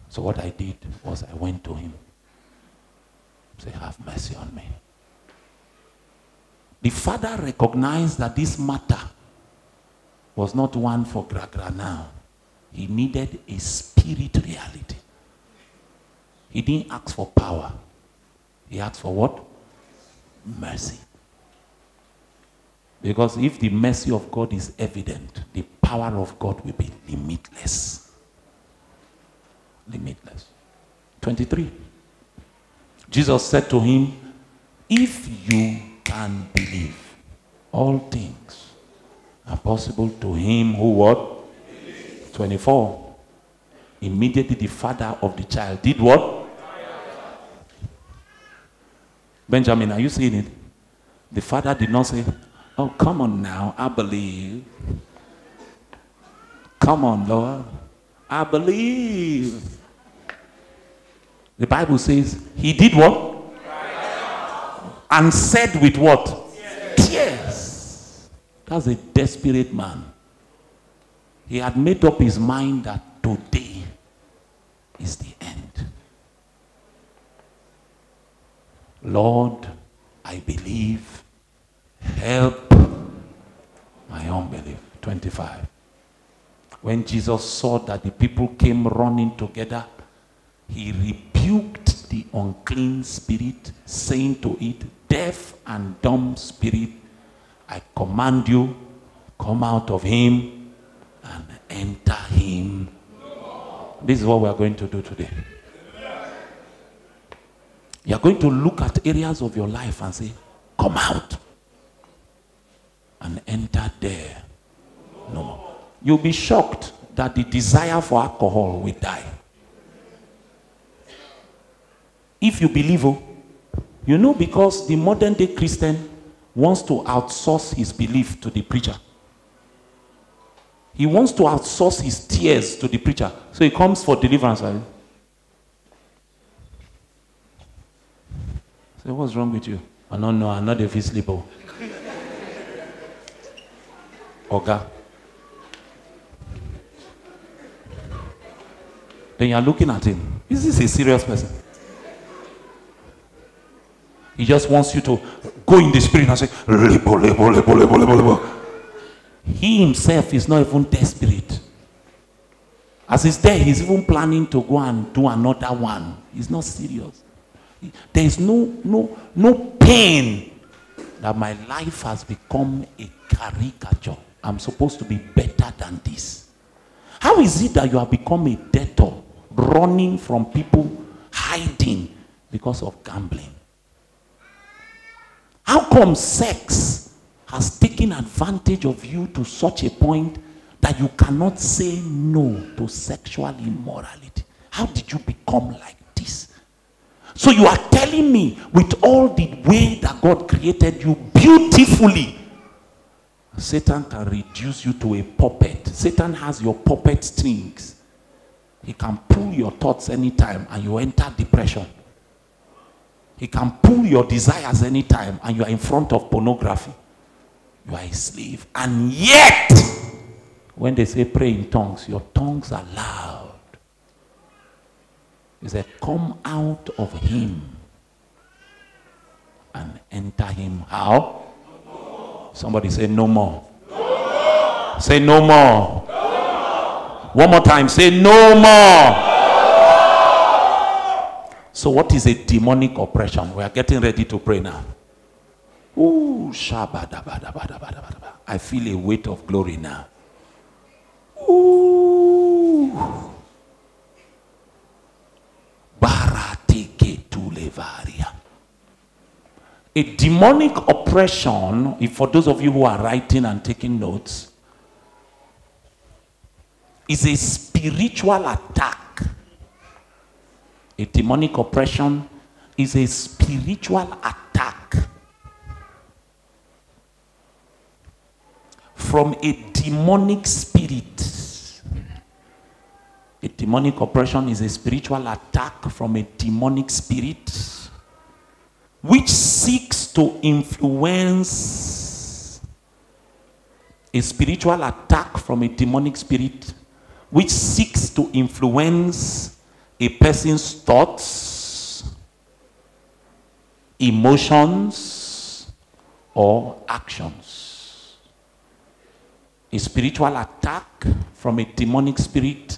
So what I did was I went to him. Say, have mercy on me. The father recognized that this matter was not one for Gragra now. He needed a spirit reality. He didn't ask for power. He asked for what? Mercy. Because if the mercy of God is evident, the power of God will be limitless. Limitless. 23. Jesus said to him, If you can believe, all things are possible to him who what? 24. Immediately the father of the child did what? Benjamin, are you seeing it? The father did not say, Oh, come on now, I believe. Come on, Lord. I believe. The Bible says he did what? And said with what? Tears. That's a desperate man. He had made up his mind that today is the end. Lord, I believe. Help my unbelief. 25. When Jesus saw that the people came running together, he rebuked the unclean spirit, saying to it, Deaf and dumb spirit, I command you, come out of him and enter him This is what we are going to do today. You are going to look at areas of your life and say, Come out and enter there no. You'll be shocked that the desire for alcohol will die. If you believe, oh, you know, because the modern day Christian wants to outsource his belief to the preacher. He wants to outsource his tears to the preacher. So he comes for deliverance. Right? Say, what's wrong with you? I don't know. I'm not a oh. Oga. Then you're looking at him. Is this a serious person? He just wants you to go in the spirit and say, "Lebo, lebo, lebo, lebo, lebo, lebo." He himself is not even desperate. As he's there, he's even planning to go and do another one. He's not serious. There is no, no, no pain that my life has become a caricature. I'm supposed to be better than this. How is it that you have become a debtor, running from people, hiding because of gambling? How come sex has taken advantage of you to such a point that you cannot say no to sexual immorality? How did you become like this? So you are telling me with all the way that God created you beautifully, Satan can reduce you to a puppet. Satan has your puppet strings. He can pull your thoughts anytime and you enter depression. He can pull your desires anytime and you are in front of pornography. You are a slave. And yet, when they say pray in tongues, your tongues are loud. He said, Come out of him and enter him. How? Somebody say, No more. Say, No more. One more time. Say, No more. So, what is a demonic oppression? We are getting ready to pray now. Ooh. I feel a weight of glory now. Ooh. A demonic oppression, if for those of you who are writing and taking notes, is a spiritual attack. A demonic oppression is a spiritual attack from a demonic spirit. A demonic oppression is a spiritual attack from a demonic spirit which seeks to influence a spiritual attack from a demonic spirit which seeks to influence a person's thoughts, emotions, or actions. A spiritual attack from a demonic spirit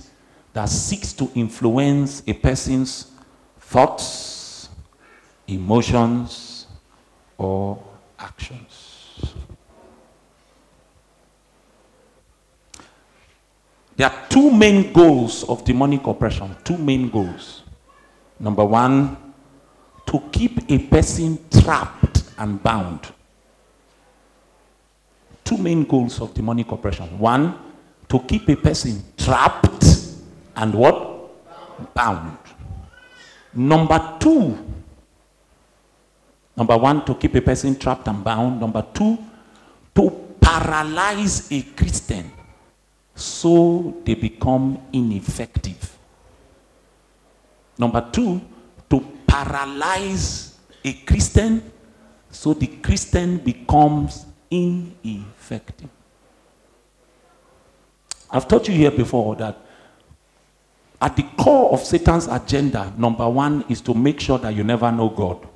that seeks to influence a person's thoughts, emotions, or actions. There are two main goals of demonic oppression. Two main goals. Number one, to keep a person trapped and bound. Two main goals of demonic oppression. One, to keep a person trapped and what? Bound. Number two, number one, to keep a person trapped and bound. Number two, to paralyze a Christian so they become ineffective. Number two, to paralyze a Christian so the Christian becomes ineffective. I've taught you here before that at the core of Satan's agenda, number one is to make sure that you never know God.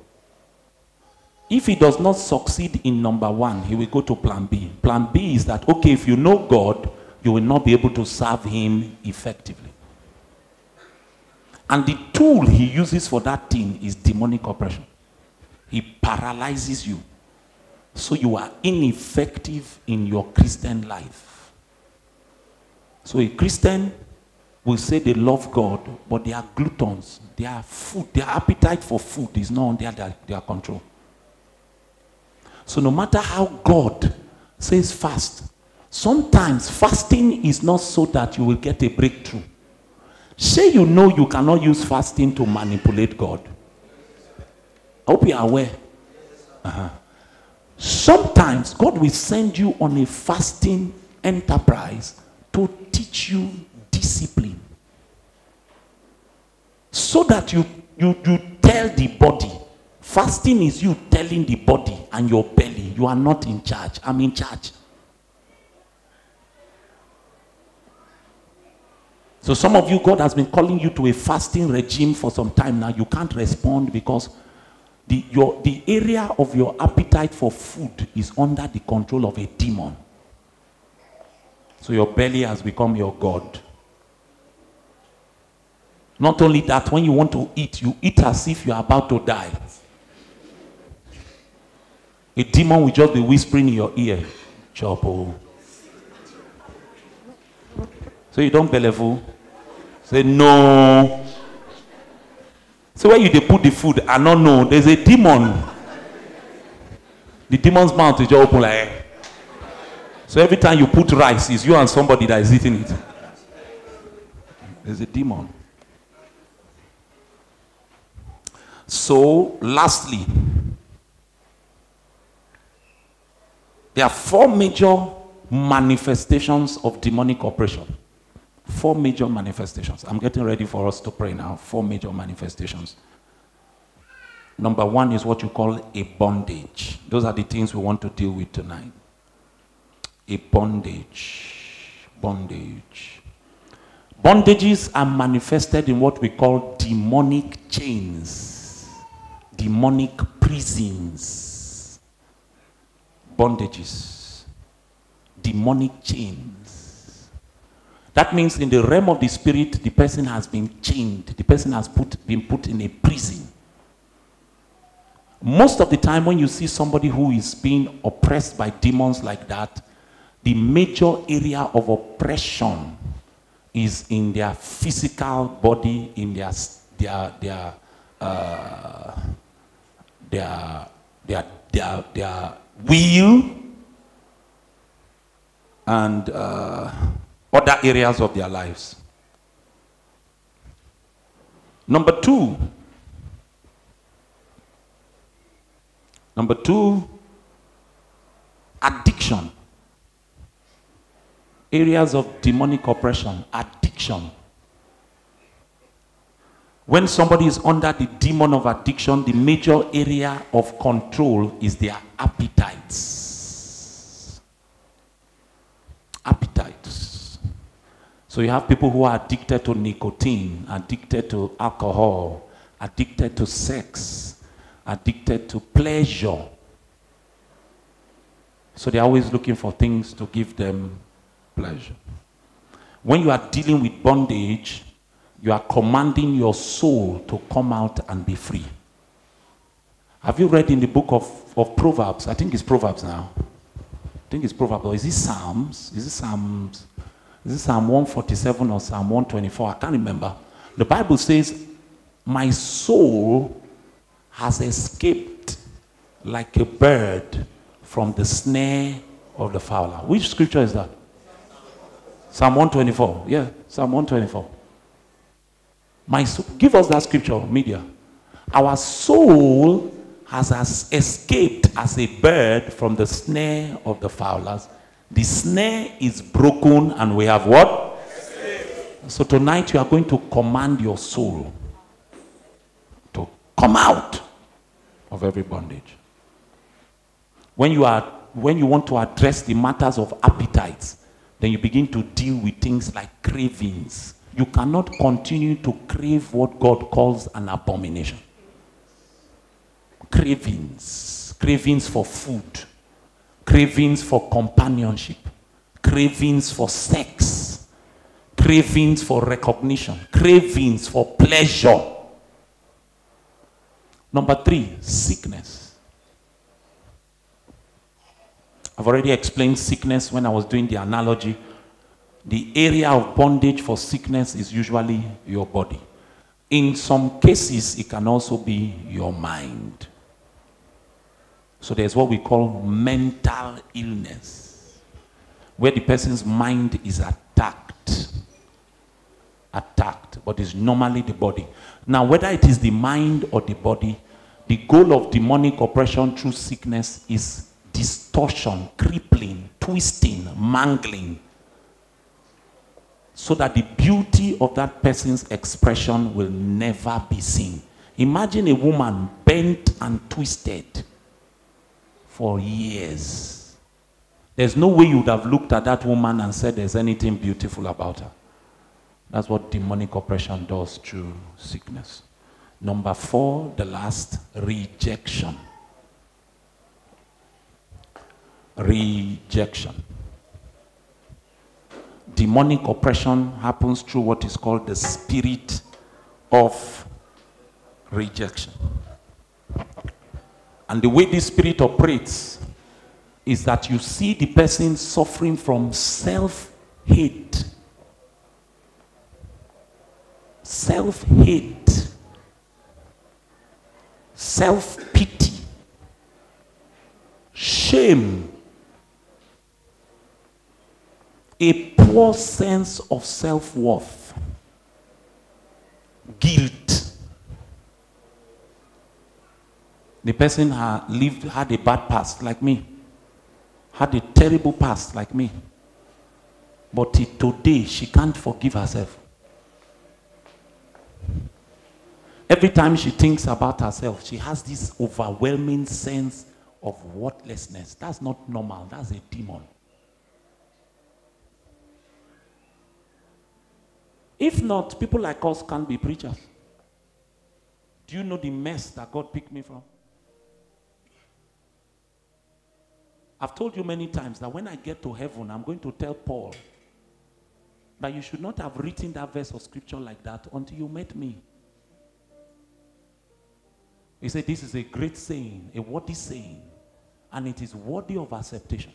If he does not succeed in number one, he will go to plan B. Plan B is that, okay, if you know God, you will not be able to serve him effectively. And the tool he uses for that thing is demonic oppression. He paralyzes you. So you are ineffective in your Christian life. So a Christian will say they love God, but they are gluttons. Their food, their appetite for food is not under their, their control. So no matter how God says fast, sometimes fasting is not so that you will get a breakthrough. Say you know you cannot use fasting to manipulate God. I hope you are aware. Uh-huh. Sometimes God will send you on a fasting enterprise to teach you discipline. So that you, you, you tell the body. Fasting is you telling the body and your belly, you are not in charge. I'm in charge. So some of you, God has been calling you to a fasting regime for some time now. You can't respond because the, your, the area of your appetite for food is under the control of a demon. So your belly has become your God. Not only that, when you want to eat, you eat as if you are about to die. A demon will just be whispering in your ear, Chopo. Oh. So you don't believe. Say no. So where you they put the food, I don't know. There's a demon. The demon's mouth is just open like. eh. So every time you put rice, it's you and somebody that is eating it. There's a demon. So, lastly, there are four major manifestations of demonic oppression. Four major manifestations. I'm getting ready for us to pray now. Four major manifestations. Number one is what you call a bondage. Those are the things we want to deal with tonight. A bondage. Bondage. Bondages are manifested in what we call demonic chains, demonic prisons, bondages, demonic chains. That means in the realm of the spirit, the person has been chained, the person has put, been put in a prison. Most of the time, when you see somebody who is being oppressed by demons like that, the major area of oppression is in their physical body, in their their their uh, their their their their will, and uh, other areas of their lives. Number two. Number two, addiction areas of demonic oppression, addiction. When somebody is under the demon of addiction, the major area of control is their appetites. Appetites. So you have people who are addicted to nicotine, addicted to alcohol, addicted to sex, addicted to pleasure. So they're always looking for things to give them pleasure. When you are dealing with bondage, you are commanding your soul to come out and be free. Have you read in the book of, of Proverbs? I think it's Proverbs now. I think it's Proverbs. Is it Psalms? Is it Psalms? Is it Psalm 147 or Psalm 124? I can't remember. The Bible says, My soul has escaped like a bird from the snare of the fowler. Which scripture is that? Psalm 124. Yeah, Psalm 124. My soul, give us that scripture, media. Our soul has as escaped as a bird from the snare of the fowlers. The snare is broken, and we have what? So tonight you are going to command your soul to come out of every bondage. When you are when you want to address the matters of appetites, then you begin to deal with things like cravings. You cannot continue to crave what God calls an abomination. Cravings, cravings for food, cravings for companionship, cravings for sex, cravings for recognition, cravings for pleasure. Number three, sickness. I've already explained sickness when I was doing the analogy. the area of bondage for sickness is usually your body. In some cases, it can also be your mind. So there's what we call mental illness, where the person's mind is attacked. Attacked, but it's normally the body. Now, whether it is the mind or the body, the goal of demonic oppression through sickness is distortion, crippling, twisting, mangling, so that the beauty of that person's expression will never be seen. Imagine a woman bent and twisted for years. There's no way you would have looked at that woman and said there's anything beautiful about her. That's what demonic oppression does through sickness. Number four, the last, rejection. Rejection. Demonic oppression happens through what is called the spirit of rejection. And the way this spirit operates is that you see the person suffering from self hate. Self hate. Self pity. Shame. A poor sense of self worth. Guilt. The person had lived, had a bad past like me, had a terrible past like me. But today, she can't forgive herself. Every time she thinks about herself, she has this overwhelming sense of worthlessness. That's not normal, that's a demon. If not, people like us can't be preachers. Do you know the mess that God picked me from? I've told you many times that when I get to heaven, I'm going to tell Paul that you should not have written that verse of scripture like that until you met me. He said, This is a great saying, a worthy saying, and it is worthy of acceptation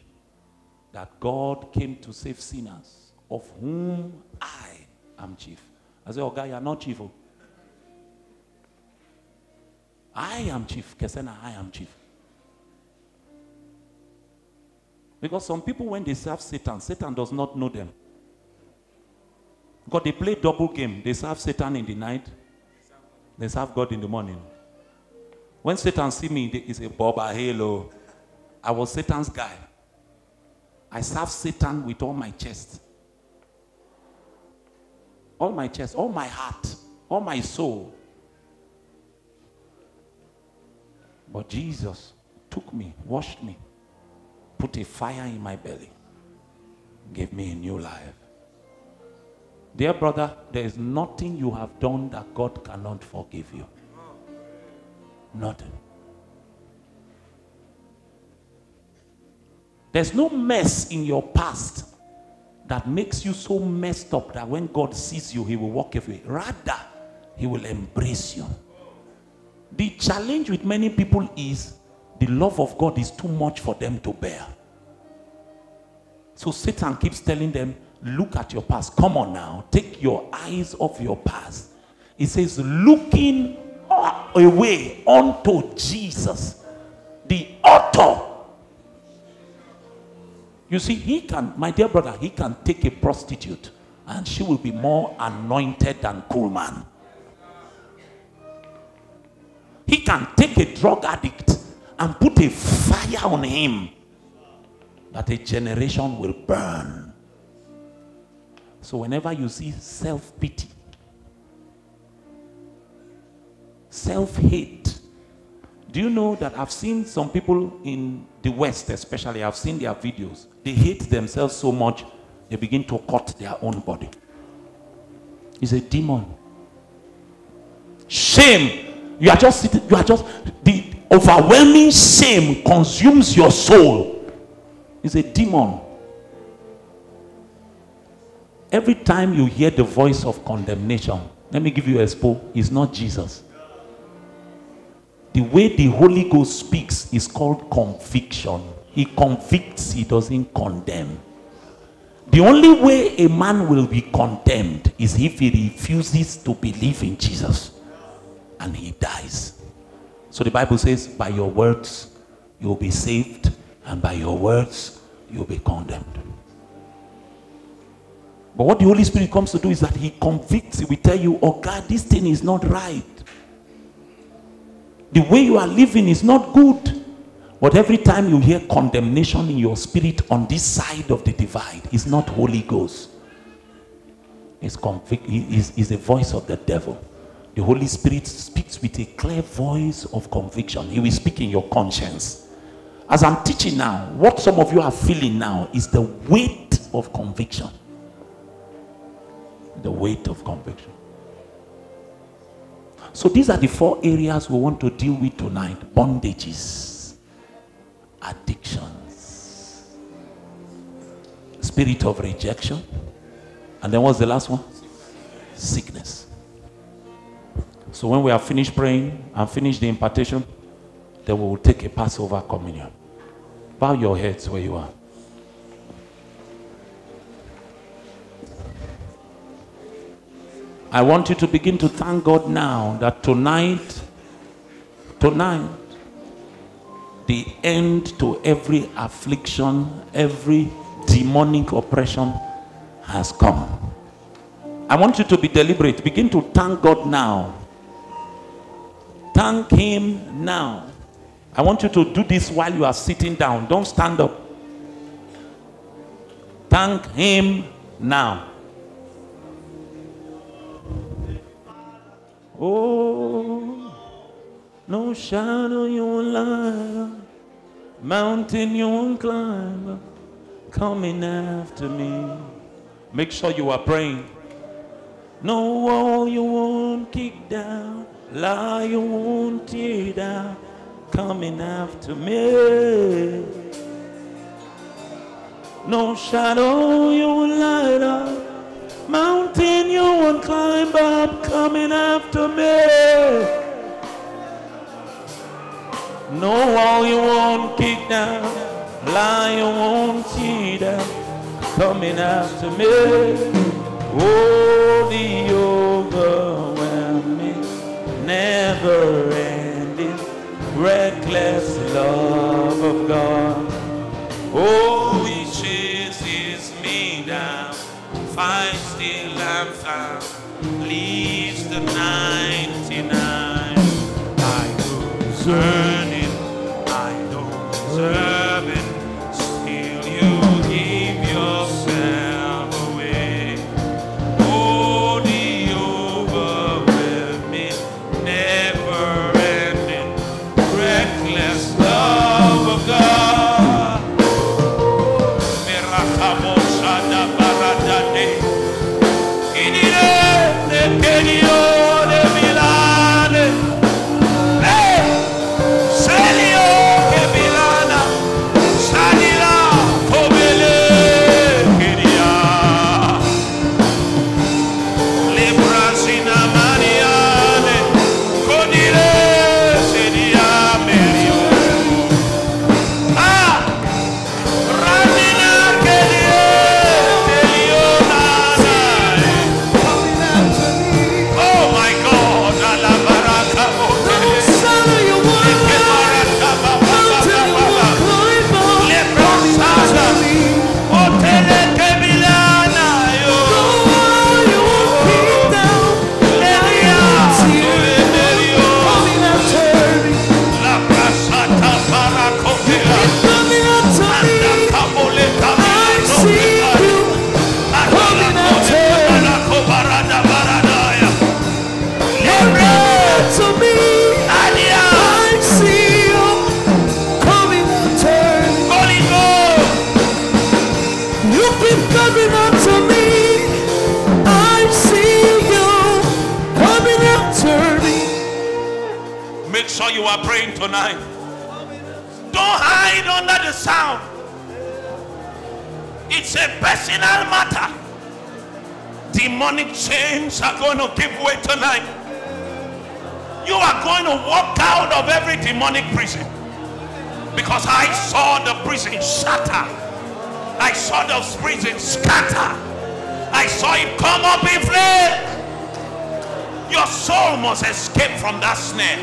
that God came to save sinners, of whom I am chief. I said, Oh, God, you're not chief. oh. I am chief. Kesiena, I am chief. Because some people, when they serve Satan, Satan does not know them. Because they play double game. They serve Satan in the night, they serve God in the morning. When Satan see me, he say, Boba, hello. Oh. I was Satan's guy. I serve Satan with all my chest. All my chest, all my heart, all my soul. But Jesus took me, washed me, put a fire in my belly, gave me a new life. Dear brother, there is nothing you have done that God cannot forgive you. Nothing. There's no mess in your past that makes you so messed up that when God sees you, He will walk away. Rather, He will embrace you. The challenge with many people is the love of God is too much for them to bear. So Satan keeps telling them, Look at your past. Come on now. Take your eyes off your past. He says, Looking away unto Jesus, the author. You see, he can, my dear brother, he can take a prostitute and she will be more anointed than Kuhlman. He can take a drug addict and put a fire on him that a generation will burn. So, whenever you see self pity, self hate, do you know that I've seen some people in the West, especially, I've seen their videos. They hate themselves so much, they begin to cut their own body. It's a demon. Shame. You are just sitting, you are just, the overwhelming shame consumes your soul. It's a demon. Every time you hear the voice of condemnation, let me give you a expo, it's not Jesus. The way the Holy Ghost speaks is called conviction. He convicts, he doesn't condemn. The The only way a man will be condemned is if he refuses to believe in Jesus and he dies. So the Bible says, by your words you will be saved, and by your words you will be condemned. But what the Holy Spirit comes to do is that He convicts, He will tell you, oh God, this thing is not right. The way you are living is not good. But every time you hear condemnation in your spirit on this side of the divide, it's not Holy Ghost. It's, convict, it's, it's the voice of the devil. The Holy Spirit speaks with a clear voice of conviction. He will speak in your conscience. As I'm teaching now, what some of you are feeling now is the weight of conviction. The weight of conviction. So these are the four areas we want to deal with tonight bondages, addictions, spirit of rejection, and then what's the last one? Sickness. So when we are finished praying and finished the impartation, then we will take a Passover communion. Bow your heads where you are. I want you to begin to thank God now that tonight, tonight, the end to every affliction, every demonic oppression has come. I want you to be deliberate. Begin to thank God now. Thank Him now. I want you to do this while you are sitting down. Don't stand up. Thank Him now. Oh, no shadow you won't light mountain you won't climb coming after me. Make sure you are praying. No wall you won't kick down, won't tear coming after me. No shadow you will light up, mountain you won't climb up, coming after me. No wall you won't kick down, lie you won't tear down, coming after me. Oh, the overwhelming, never ending, reckless love of God. Oh, he chases me down, finds still I'm found, leaves the 99. I deserve it, I don't deserve Demonic chains are going to give way tonight. You are going to walk out of every demonic prison. Because I saw the prison shatter. I saw those prisons scatter. I saw it come up in flames. Your soul must escape from that snare.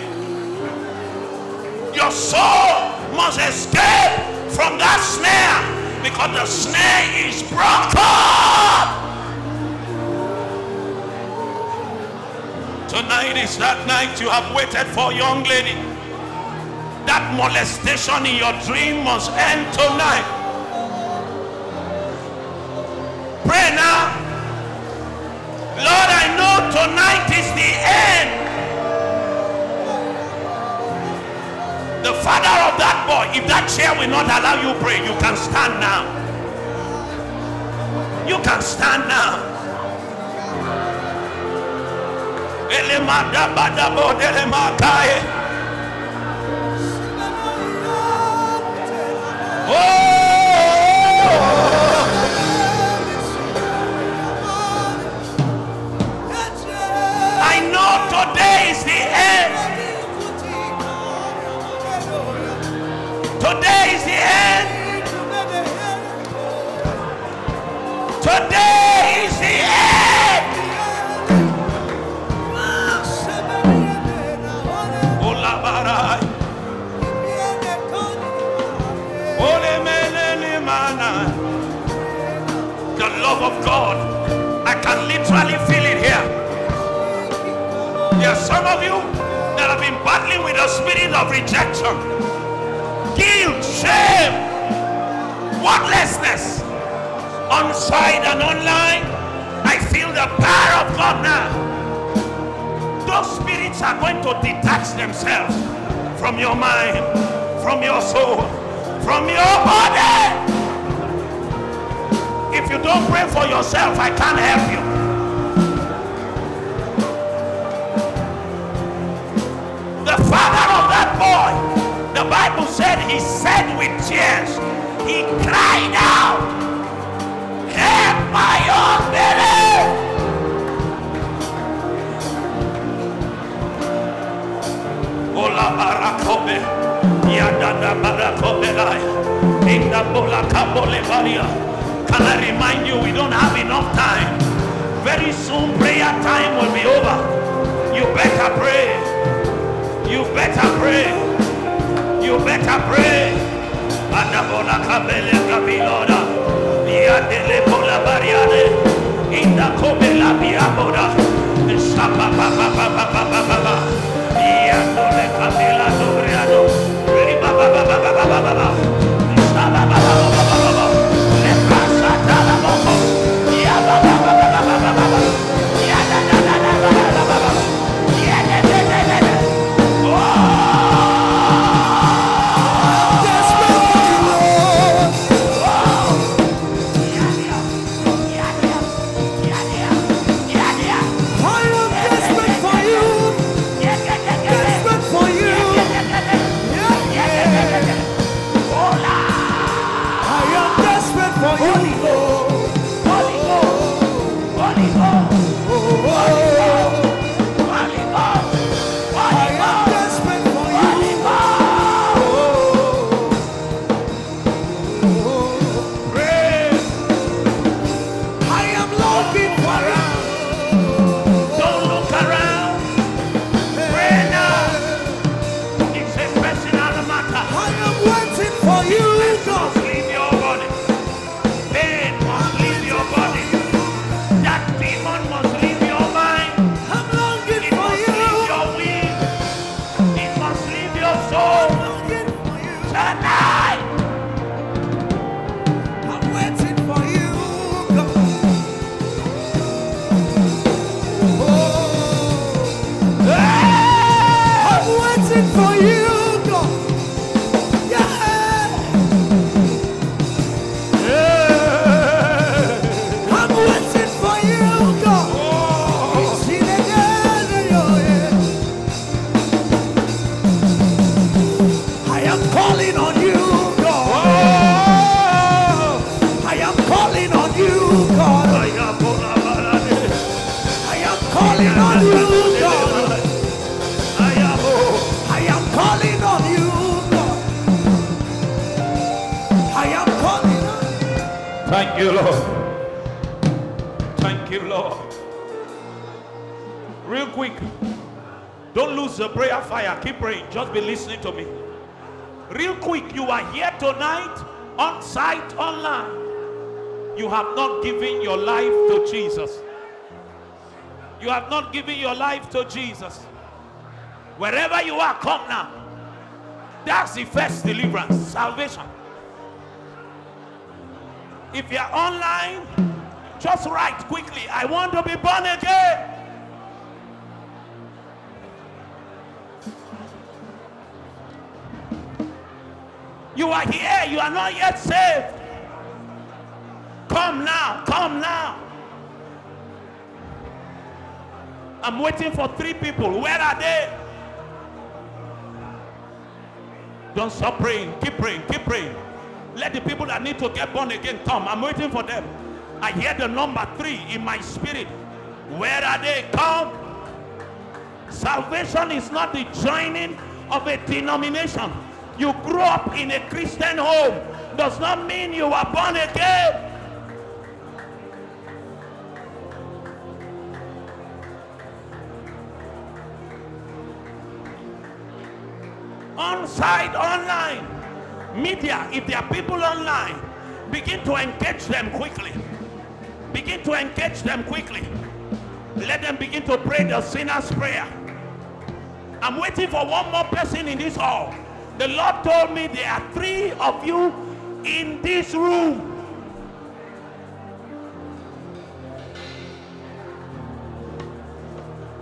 Your soul must escape from that snare because the snare is broken. Tonight is that night you have waited for, young lady. That molestation in your dream must end tonight. Pray now. Lord, I know tonight is the end. The father of that boy, if that chair will not allow you pray, you can stand now. You can stand now. Eh. Oh! I know today is the end. Today is the end. Today is the end. Love of God. I can literally feel it here. There are some of you that have been battling with the spirit of rejection, guilt, shame, worthlessness, on and online. I feel the power of God now. Those spirits are going to detach themselves from your mind, from your soul, from your body. If you don't pray for yourself, I can't help you. The father of that boy, the Bible said he said with tears, he cried out, Help my unbelief! Ola bola. Can I remind you, we don't have enough time. Very soon prayer time will be over. You better pray. You better pray. You better pray. Kabele bola. Inda kobela biaboda. Shaba ba ba ba ba ba ba ba ba ba ba ba ba ba. You, Lord. Thank you, Lord. Real quick, don't lose the prayer fire. Keep praying. Just be listening to me. Real quick, you are here tonight, on site, online. You have not given your life to Jesus. You have not given your life to Jesus. Wherever you are, come now. That's the first deliverance, salvation. If you're online, just write quickly, I want to be born again. You are here, you are not yet saved. Come now, come now. I'm waiting for three people. Where are they? Don't stop praying. Keep praying. Keep praying. Let the people that need to get born again come. I'm waiting for them. I hear the number three in my spirit. Where are they? Come. Salvation is not the joining of a denomination. You grew up in a Christian home does not mean you are born again. On site, online, media, if there are people online, begin to engage them quickly. Begin to engage them quickly. Let them begin to pray the sinner's prayer. I'm waiting for one more person in this hall. The Lord told me there are three of you in this room.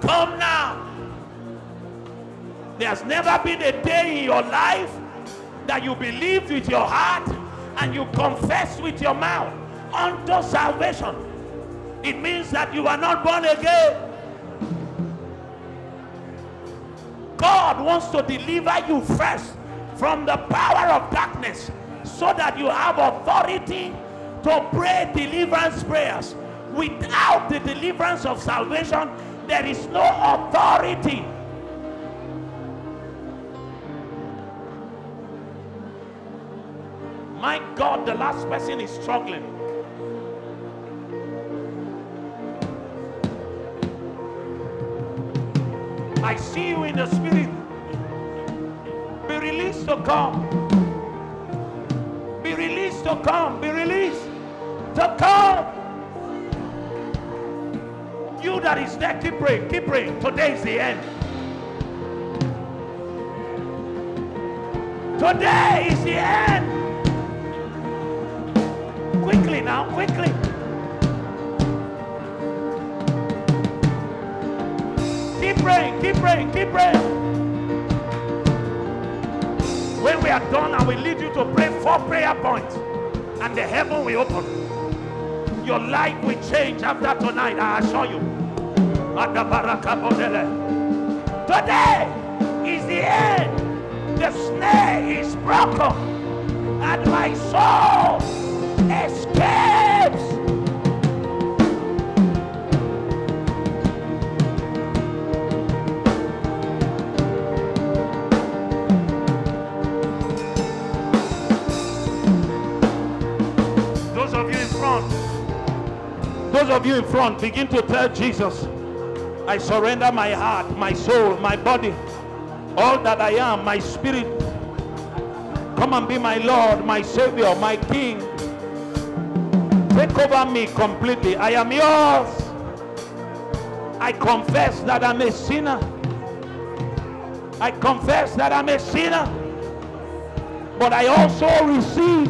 Come now. There's never been a day in your life that you believe with your heart and you confess with your mouth unto salvation. It means that you are not born again. God wants to deliver you first from the power of darkness so that you have authority to pray deliverance prayers. Without the deliverance of salvation, there is no authority. My God, the last person is struggling. I see you in the spirit. Be released to come. Be released to come. Be released to come. You that is there, keep praying. Keep praying. Today is the end. Today is the end. Quickly now, quickly. Keep praying, keep praying, keep praying. When we are done, I will lead you to pray four prayer points, and the heaven will open. Your life will change after tonight, I assure you. Today is the end. The snare is broken, and my soul escapes. Those of you in front, those of you in front, begin to tell Jesus, I surrender my heart, my soul, my body, all that I am, my spirit. Come and be my Lord, my Savior, my King. Take over me completely. I am yours. I confess that I'm a sinner. I confess that I'm a sinner. But I also receive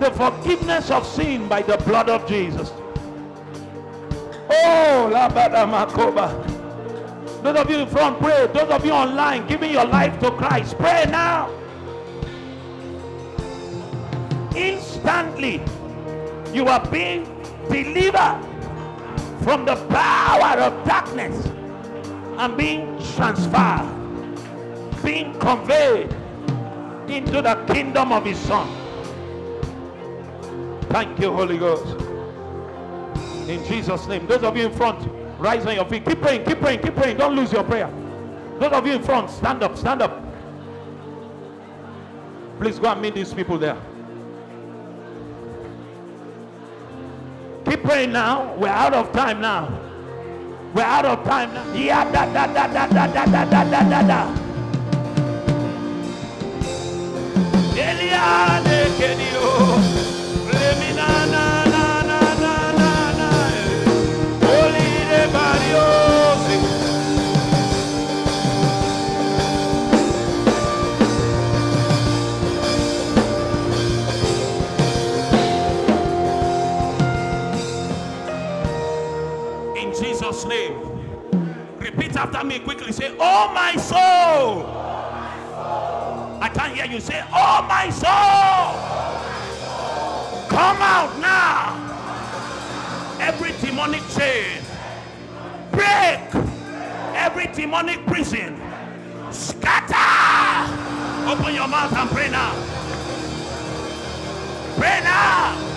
the forgiveness of sin by the blood of Jesus. Oh, la bada makoba. Those of you in front, pray. Those of you online, giving your life to Christ, pray now. Instantly, you are being delivered from the power of darkness and being transferred, being conveyed into the kingdom of His Son. Thank you, Holy Ghost. In Jesus' name. Those of you in front, rise on your feet. Keep praying, keep praying, keep praying. Don't lose your prayer. Those of you in front, stand up, stand up. Please go and meet these people there. Praying now. We're out of time now. We're out of time now. Yeah, da da da da da da da da da da da. Eliane kedio. After me quickly. Say, Oh my soul. I can't hear you. Say, Oh my soul. Come out now. Every demonic chain. Break. Every demonic prison. Scatter. Open your mouth and pray now. Pray now.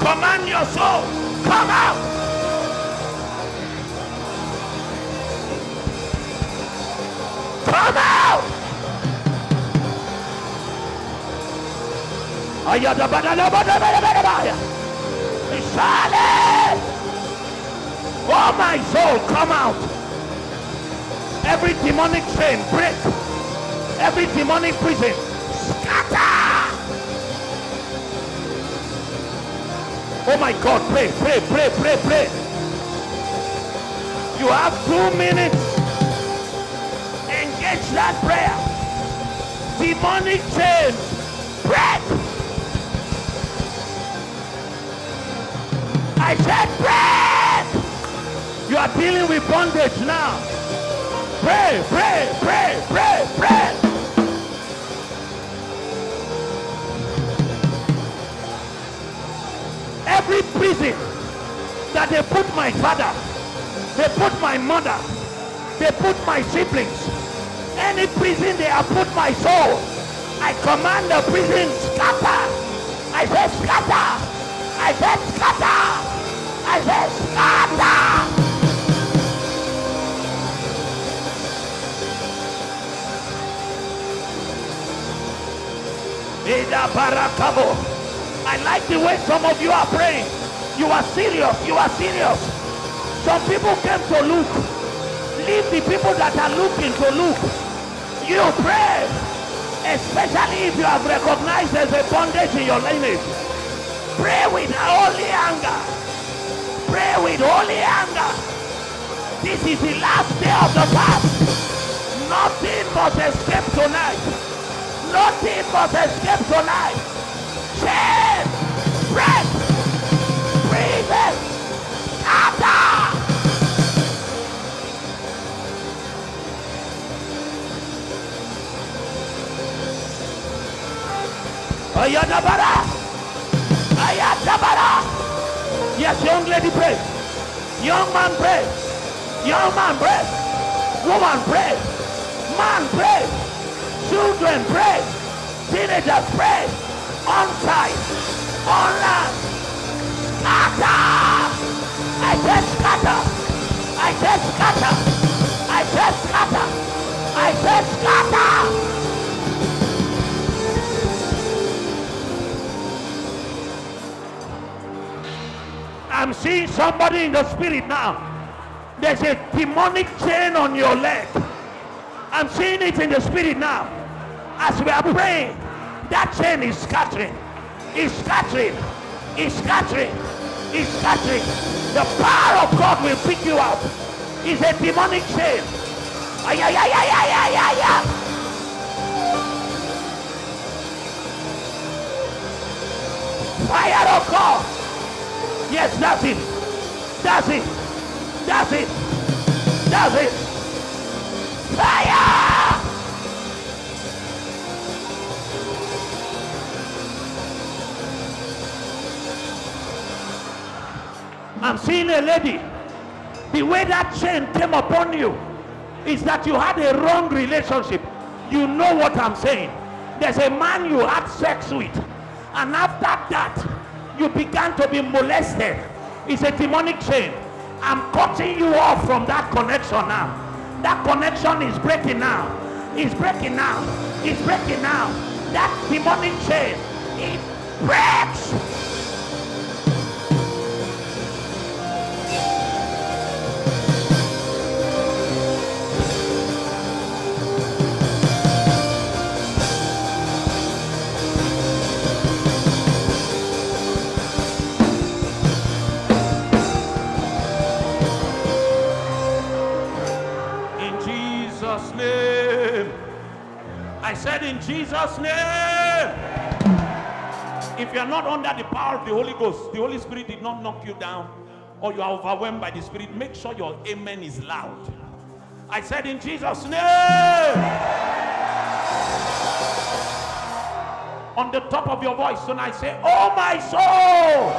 Command your soul. Come out. Come out. Oh my soul, come out. Every demonic chain, break. Every demonic prison, scatter. Oh my God, pray, pray, pray, pray, pray. You have two minutes. Engage that prayer. Demonic chains, break. I said break. You are dealing with bondage now. Pray, pray, pray, pray, pray. Every prison that they put my father, they put my mother, they put my siblings, any prison they have put my soul, I command the prison scatter. I say scatter. I say scatter. I say scatter. Ida barakabo. I like the way some of you are praying. You are serious. You are serious. Some people came to look. Leave the people that are looking to look. You pray. Especially if you have recognized there's a bondage in your lineage. Pray with holy anger. Pray with holy anger. This is the last day of the fast. Nothing must escape tonight. Nothing must escape tonight chain, Ayadabara, Ayadabara. Yes, young lady pray. Young man pray. Young man pray. Woman pray. Man pray. Children pray. Teenagers pray on site, land. Scatter! I said scatter! I said scatter! I said scatter! I said scatter! I'm seeing somebody in the spirit now. There's a demonic chain on your leg. I'm seeing it in the spirit now. As we are praying, that chain is scattering. Is scattering. Is scattering. Is scattering. The power of God will pick you up. It's a demonic chain. Ay, ay, ay, ay, ay, ay. Fire of God. Yes, that's it. That's it. That's it. That's it. Fire! I'm seeing a lady. The way that chain came upon you is that you had a wrong relationship. You know what I'm saying. There's a man you had sex with, and after that, you began to be molested. It's a demonic chain. I'm cutting you off from that connection now. That connection is breaking now. It's breaking now. It's breaking now. that demonic chain, it breaks. Said in Jesus' name. If you are not under the power of the Holy Ghost, the Holy Spirit did not knock you down, or you are overwhelmed by the Spirit, make sure your amen is loud. I said in Jesus' name. On the top of your voice, and I say, Oh my soul.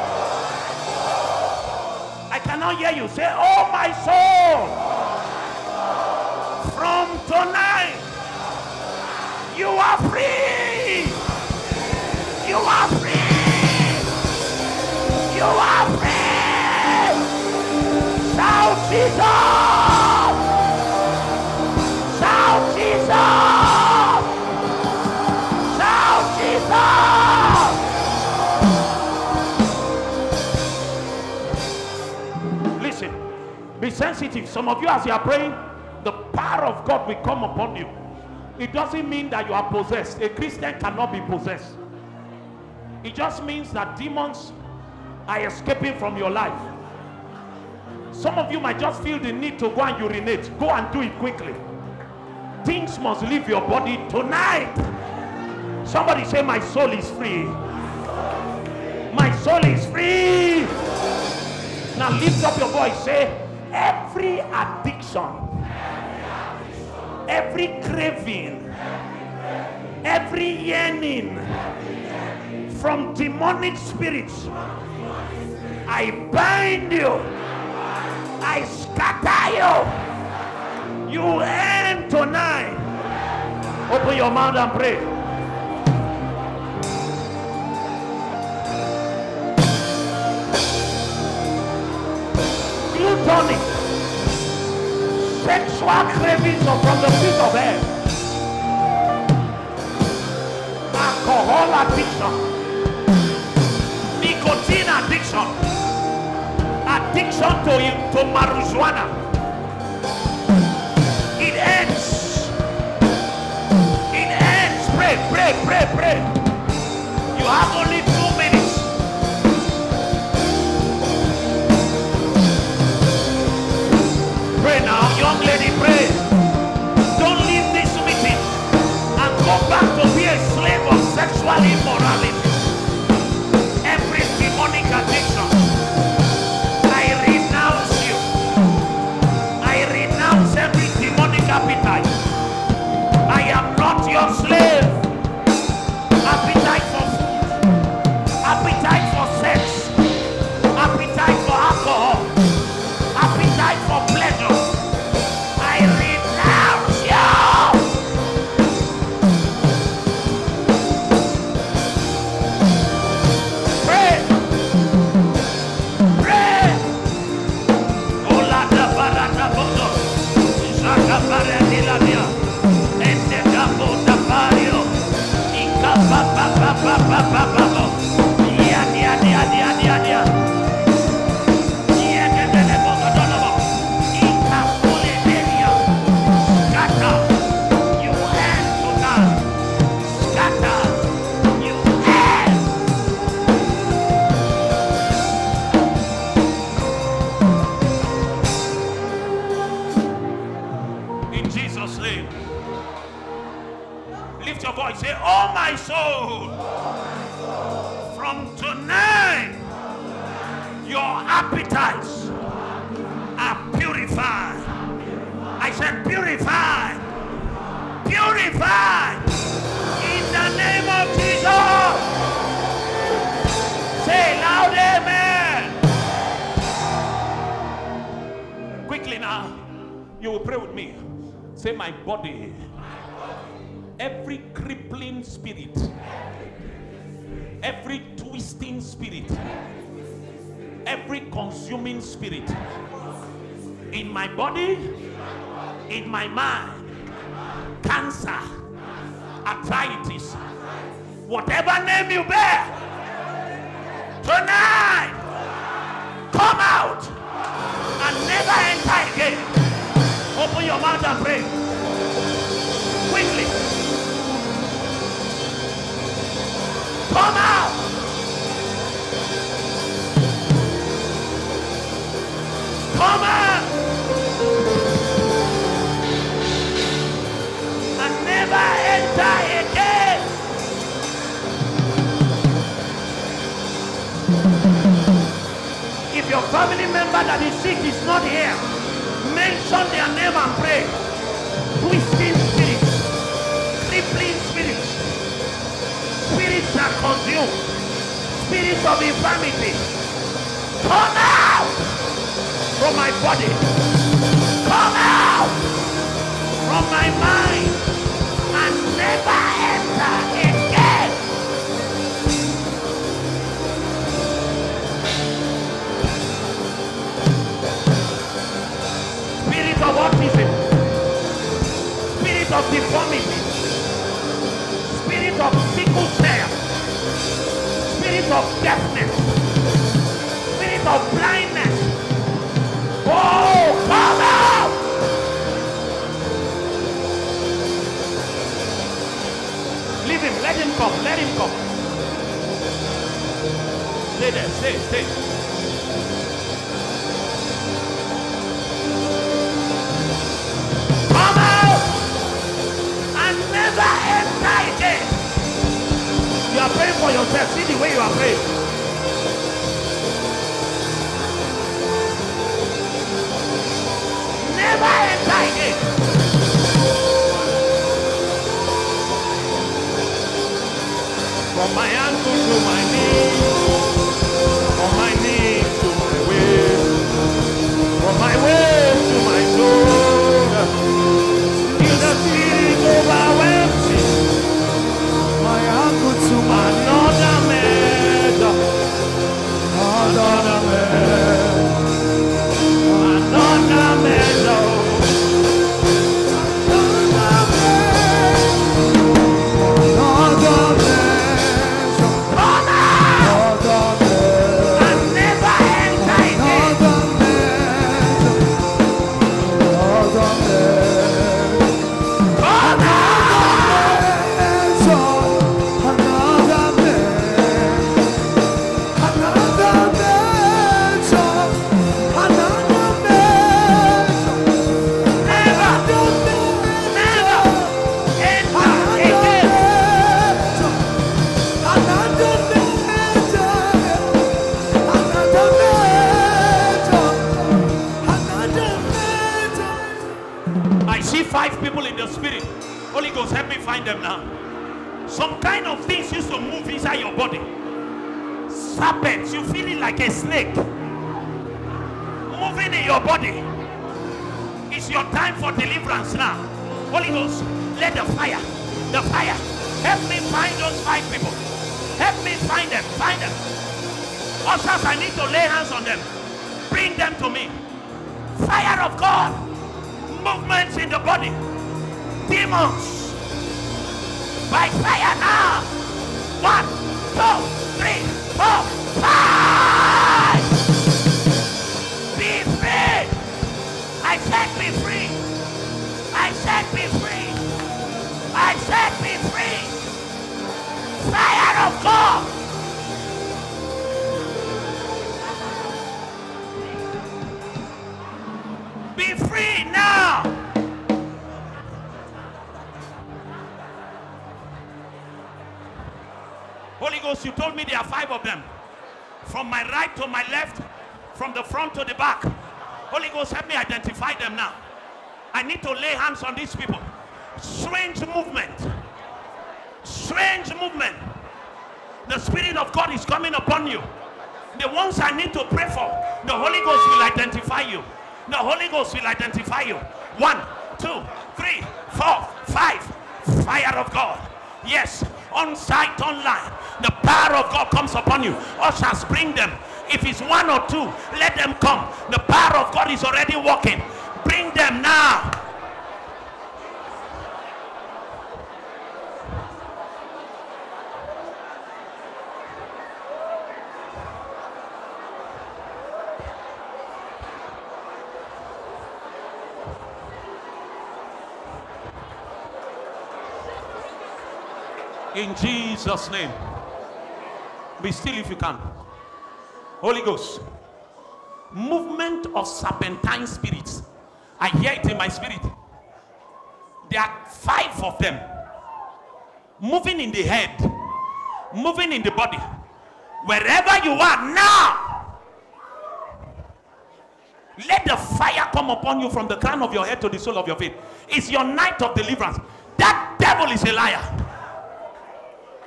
I cannot hear you. Say, Oh my soul. From tonight, you are free. You are free. You are free. Shout Jesus. Shout Jesus. Listen, be sensitive. Some of you, as you are praying, the power of God will come upon you. It doesn't mean that you are possessed. A Christian cannot be possessed. It just means that demons are escaping from your life. Some of you might just feel the need to go and urinate. Go and do it quickly. Things must leave your body tonight. Somebody say, My soul is free. My soul is free. Now lift up your voice. Say, Every addiction, every craving, every yearning from demonic spirits, I bind you. I scatter you. You end tonight. Open your mouth and pray. Gluttony, sexual cravings are from the pit of hell, alcohol addiction, nicotine addiction, addiction to, to marijuana. It ends. It ends. Pray, pray, pray, pray. You have only igual inmoral. Spirit in my body, in my mind, cancer, arthritis, Whatever name you bear, tonight, come out and never enter again. Open your mouth and pray. Quickly. Come out. Come out. And never enter again. If your family member that is sick is not here, mention their name and pray. Twisting spirits, crippling spirits, spirits that consume, spirits of infirmity, come out from my body, come out from my mind, and never enter again. Spirit of autism, spirit of deformity, spirit of sickle cell, spirit of deafness, spirit of blindness. Come out! Leave him, let him come, let him come. Stay there, stay, stay. Come out and never enter again. You are praying for yourself. See the way you are praying. From my ankle to my knee, inside your body. Serpents, you feel it like a snake moving in your body. It's your time for deliverance now. Holy Ghost, let the fire, the fire, help me find those five people. Help me find them, find them. Ushers, I need to lay hands on them. Bring them to me. Fire of God, movements in the body, demons, right to my left, from the front to the back. Holy Ghost, help me identify them now. I need to lay hands on these people. Strange movement. Strange movement. The Spirit of God is coming upon you. The ones I need to pray for, the Holy Ghost will identify you. The Holy Ghost will identify you. One, two, three, four, five. Fire of God. Yes, on site, online. The power of God comes upon you. Ushers, bring them. If it's one or two, let them come. The power of God is already working. Bring them now. in Jesus' name. Be still if you can. Holy Ghost. Movement of serpentine spirits. I hear it in my spirit. There are five of them moving in the head, moving in the body. Wherever you are now, let the fire come upon you from the crown of your head to the sole of your feet. It's your night of deliverance. That devil is a liar.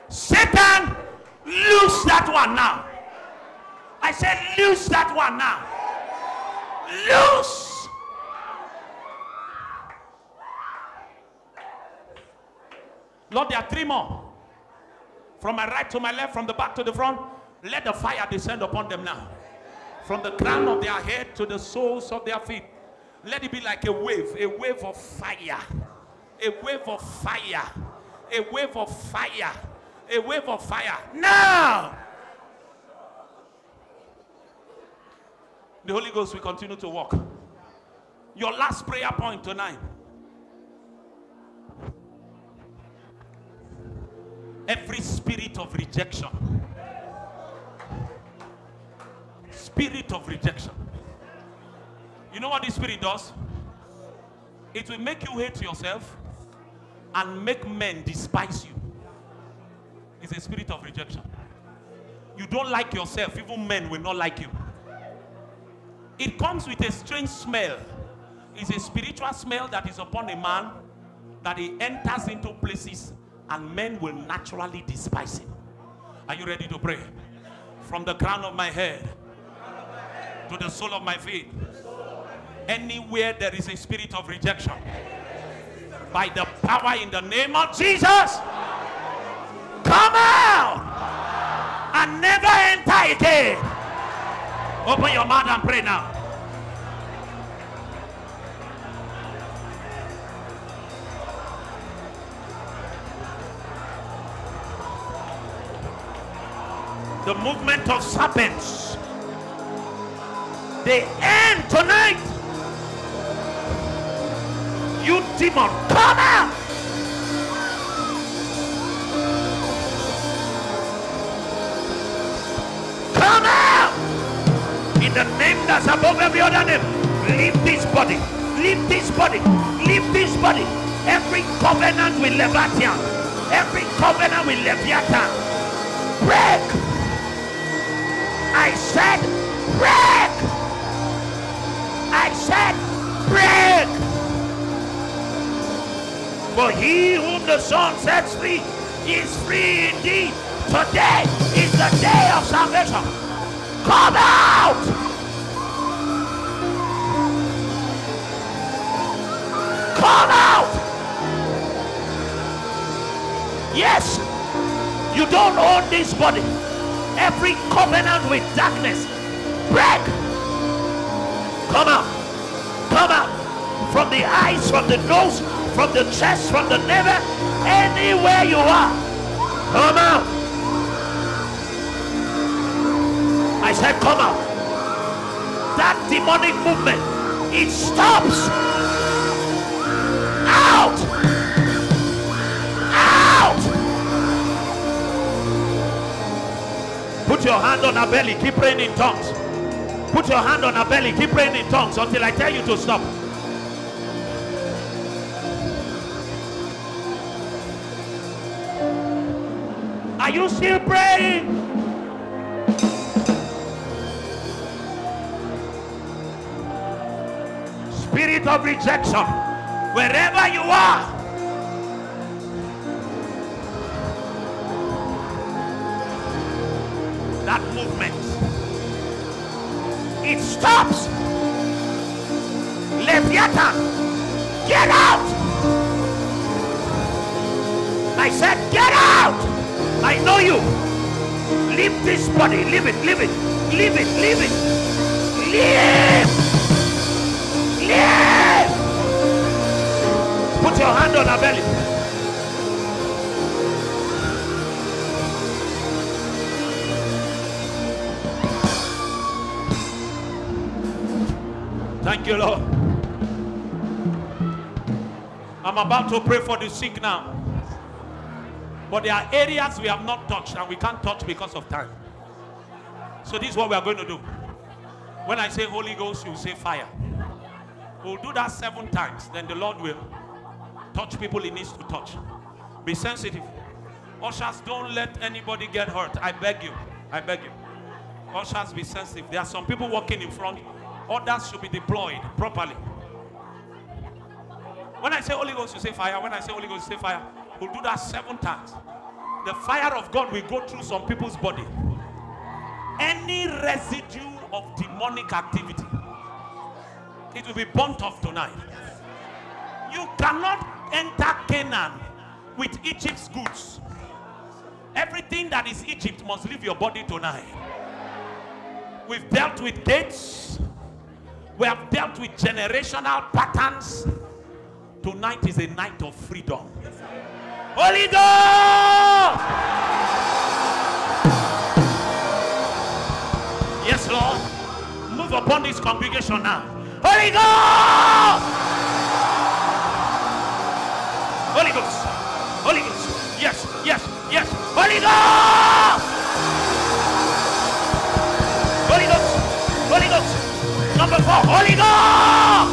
Satan, lose that one now. I said, lose that one now. Lose. Lord, there are three more. From my right to my left, from the back to the front. Let the fire descend upon them now. From the crown of their head to the soles of their feet. Let it be like a wave, a wave of fire. A wave of fire. A wave of fire. A wave of fire. Now! The Holy Ghost will continue to walk. Your last prayer point tonight. Every spirit of rejection. Spirit of rejection. You know what this spirit does? It will make you hate yourself and make men despise you. It's a spirit of rejection. You don't like yourself, even men will not like you. It comes with a strange smell. It's a spiritual smell that is upon a man that he enters into places and men will naturally despise him. Are you ready to pray? From the crown of my head to the sole of my feet. Anywhere there is a spirit of rejection, by the power in the name of Jesus, come out and never enter again. Open your mouth and pray now. The movement of serpents. They end tonight. You demon, come out. Come out. The name that's above every other name. Leave this body. Leave this body. Leave this body. Every covenant with Leviathan. Every covenant with Leviathan. Break. I said break. I said break. For he whom the Son sets free is free indeed. Today is the day of salvation. Come out! Come out! Yes, you don't own this body. Every covenant with darkness, break! Come out! Come out! From the eyes, from the nose, from the chest, from the navel, anywhere you are. Come out! I said, come out. That demonic movement, it stops. Out! Out! Put your hand on her belly, keep praying in tongues. Put your hand on her belly, keep praying in tongues until I tell you to stop. Are you still praying? Spirit of rejection, wherever you are, that movement, it stops. Leviathan, get out! I said, get out! I know you. Leave this body, leave it, leave it, leave it, leave it, leave! Put your hand on her belly. Thank you, Lord. I'm about to pray for the sick now. But there are areas we have not touched and we can't touch because of time. So this is what we are going to do. When I say Holy Ghost, you say fire. We'll do that seven times. Then the Lord will touch people he needs to touch. Be sensitive. Ushers, don't let anybody get hurt. I beg you. I beg you. Ushers, be sensitive. There are some people walking in front. Others should be deployed properly. When I say Holy Ghost, you say fire. When I say Holy Ghost, you say fire. We'll do that seven times. The fire of God will go through some people's body. Any residue of demonic activity, it will be burnt off tonight. You cannot enter Canaan with Egypt's goods. Everything that is Egypt must leave your body tonight. We've dealt with gates. We have dealt with generational patterns. Tonight is a night of freedom. Holy Ghost! Yes, Lord. Move upon this congregation now. Holy Ghost! Holy Ghost. Holy Ghost. Yes, yes, yes. Holy Ghost! Holy Ghost. Holy Ghost. Number four. Holy Ghost!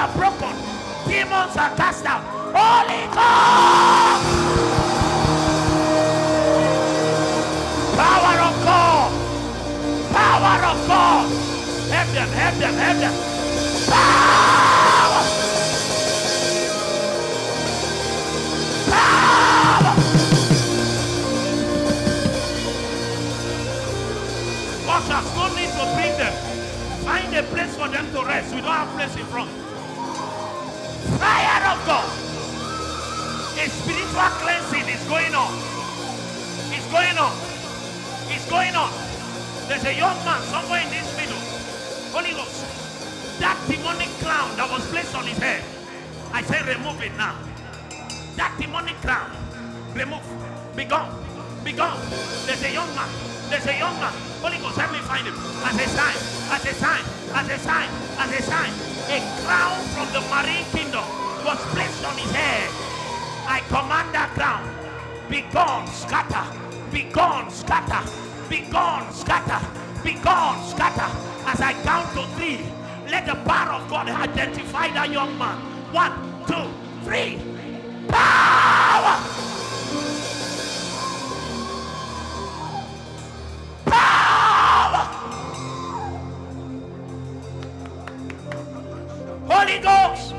Are broken. Demons are cast out. Holy Ghost! Power of God! Power of God! Help them, help them, help them. Power! Power! Ushers, no need to bring them. Find a place for them to rest. We don't have place in front. Fire of God. A spiritual cleansing is going on. It's going on. It's going on. There's a young man somewhere in this middle. Holy Ghost. That demonic crown that was placed on his head. I say remove it now. That demonic crown. Remove. Be gone. Be gone. There's a young man. There's a young man. Holy Ghost, help me find him. As a sign. As a sign. As a sign. As a sign. A crown from the marine kingdom was placed on his head. I command that crown. Be gone, scatter. Be gone, scatter. Be gone, scatter. Be gone, scatter. As I count to three, let the power of God identify that young man. One, two, three. Power! Holy Ghost,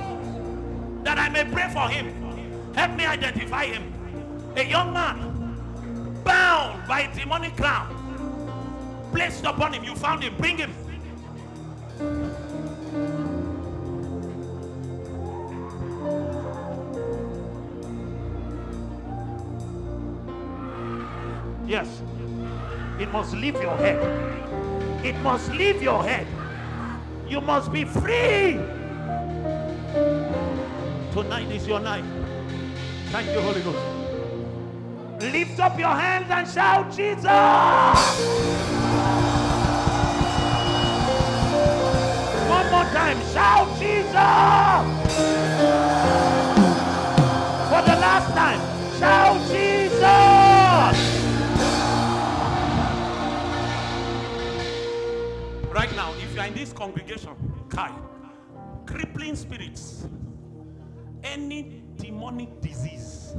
that I may pray for him. Help me identify him. A young man bound by a demonic crown placed upon him. You found him. Bring him. Yes. It must leave your head. It must leave your head. You must be free. Tonight is your night. Thank you, Holy Ghost. Lift up your hands and shout, Jesus! One more time, shout, Jesus! For the last time, shout, Jesus! Right now, if you are in this congregation, Kai, crippling spirits, any demonic disease,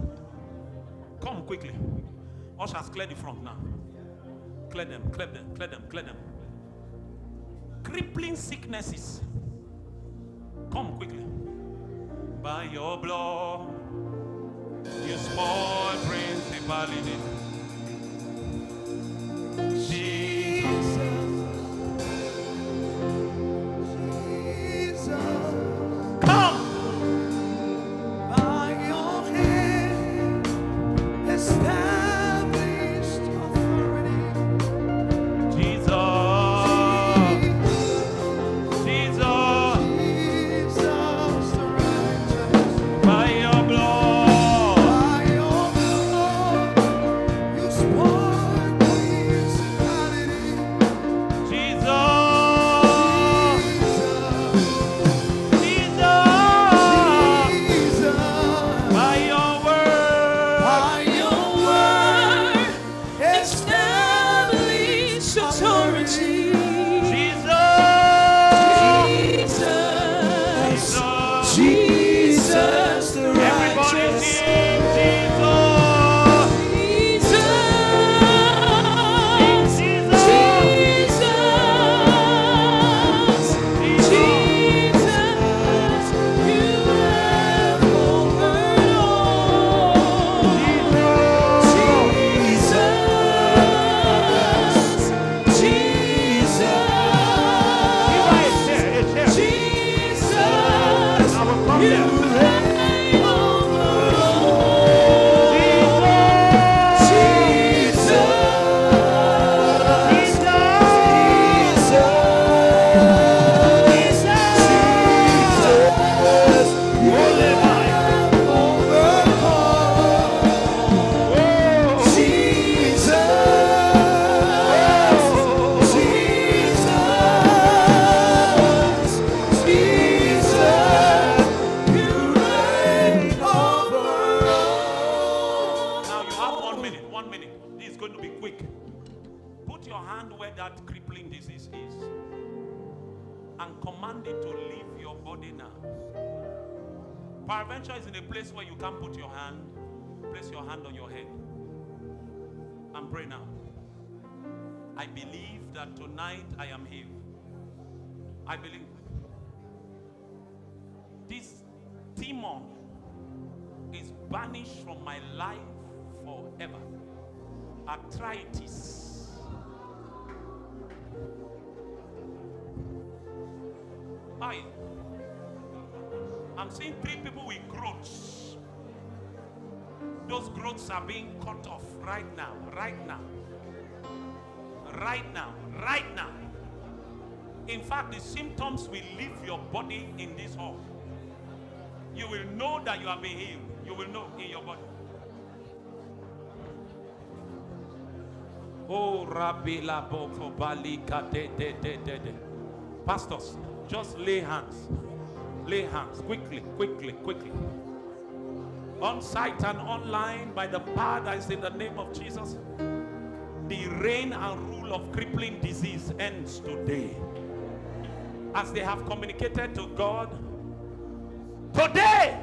come quickly. Ushers, clear the front now. Clear them, clear them, clear them, clear them. Crippling sicknesses, come quickly. By your blood, you spoil principality. Jesus. Hand on your head and pray now. I believe that tonight I am healed. I believe this demon is banished from my life forever. Arthritis. I, I'm seeing three people with growths. Those growths are being cut off right now, right now, right now, right now. In fact, the symptoms will leave your body in this hall. You will know that you have been healed. You will know in your body. Oh, Rabbi Laboko Balika de. Pastors, just lay hands. Lay hands quickly, quickly, quickly. On site and online by the power that is in the name of Jesus. The reign and rule of crippling disease ends today. As they have communicated to God, today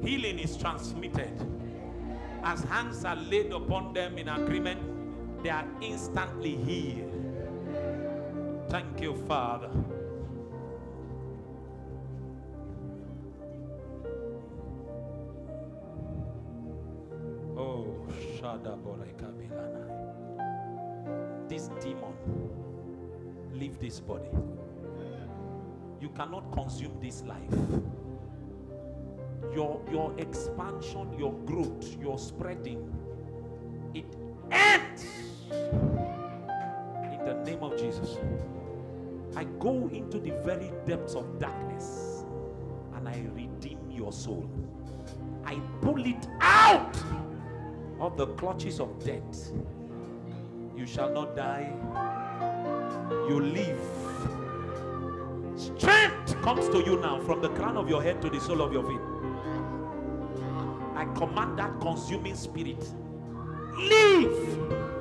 healing is transmitted. As hands are laid upon them in agreement, they are instantly healed. Thank you, Father. Oh. This demon, leave this body. You cannot consume this life. Your, your expansion, your growth, your spreading, it ends in the name of Jesus. I go into the very depths of darkness and I redeem your soul. I pull it out of the clutches of death. You shall not die, you live. Strength comes to you now from the crown of your head to the sole of your feet. I command that consuming spirit. Leave.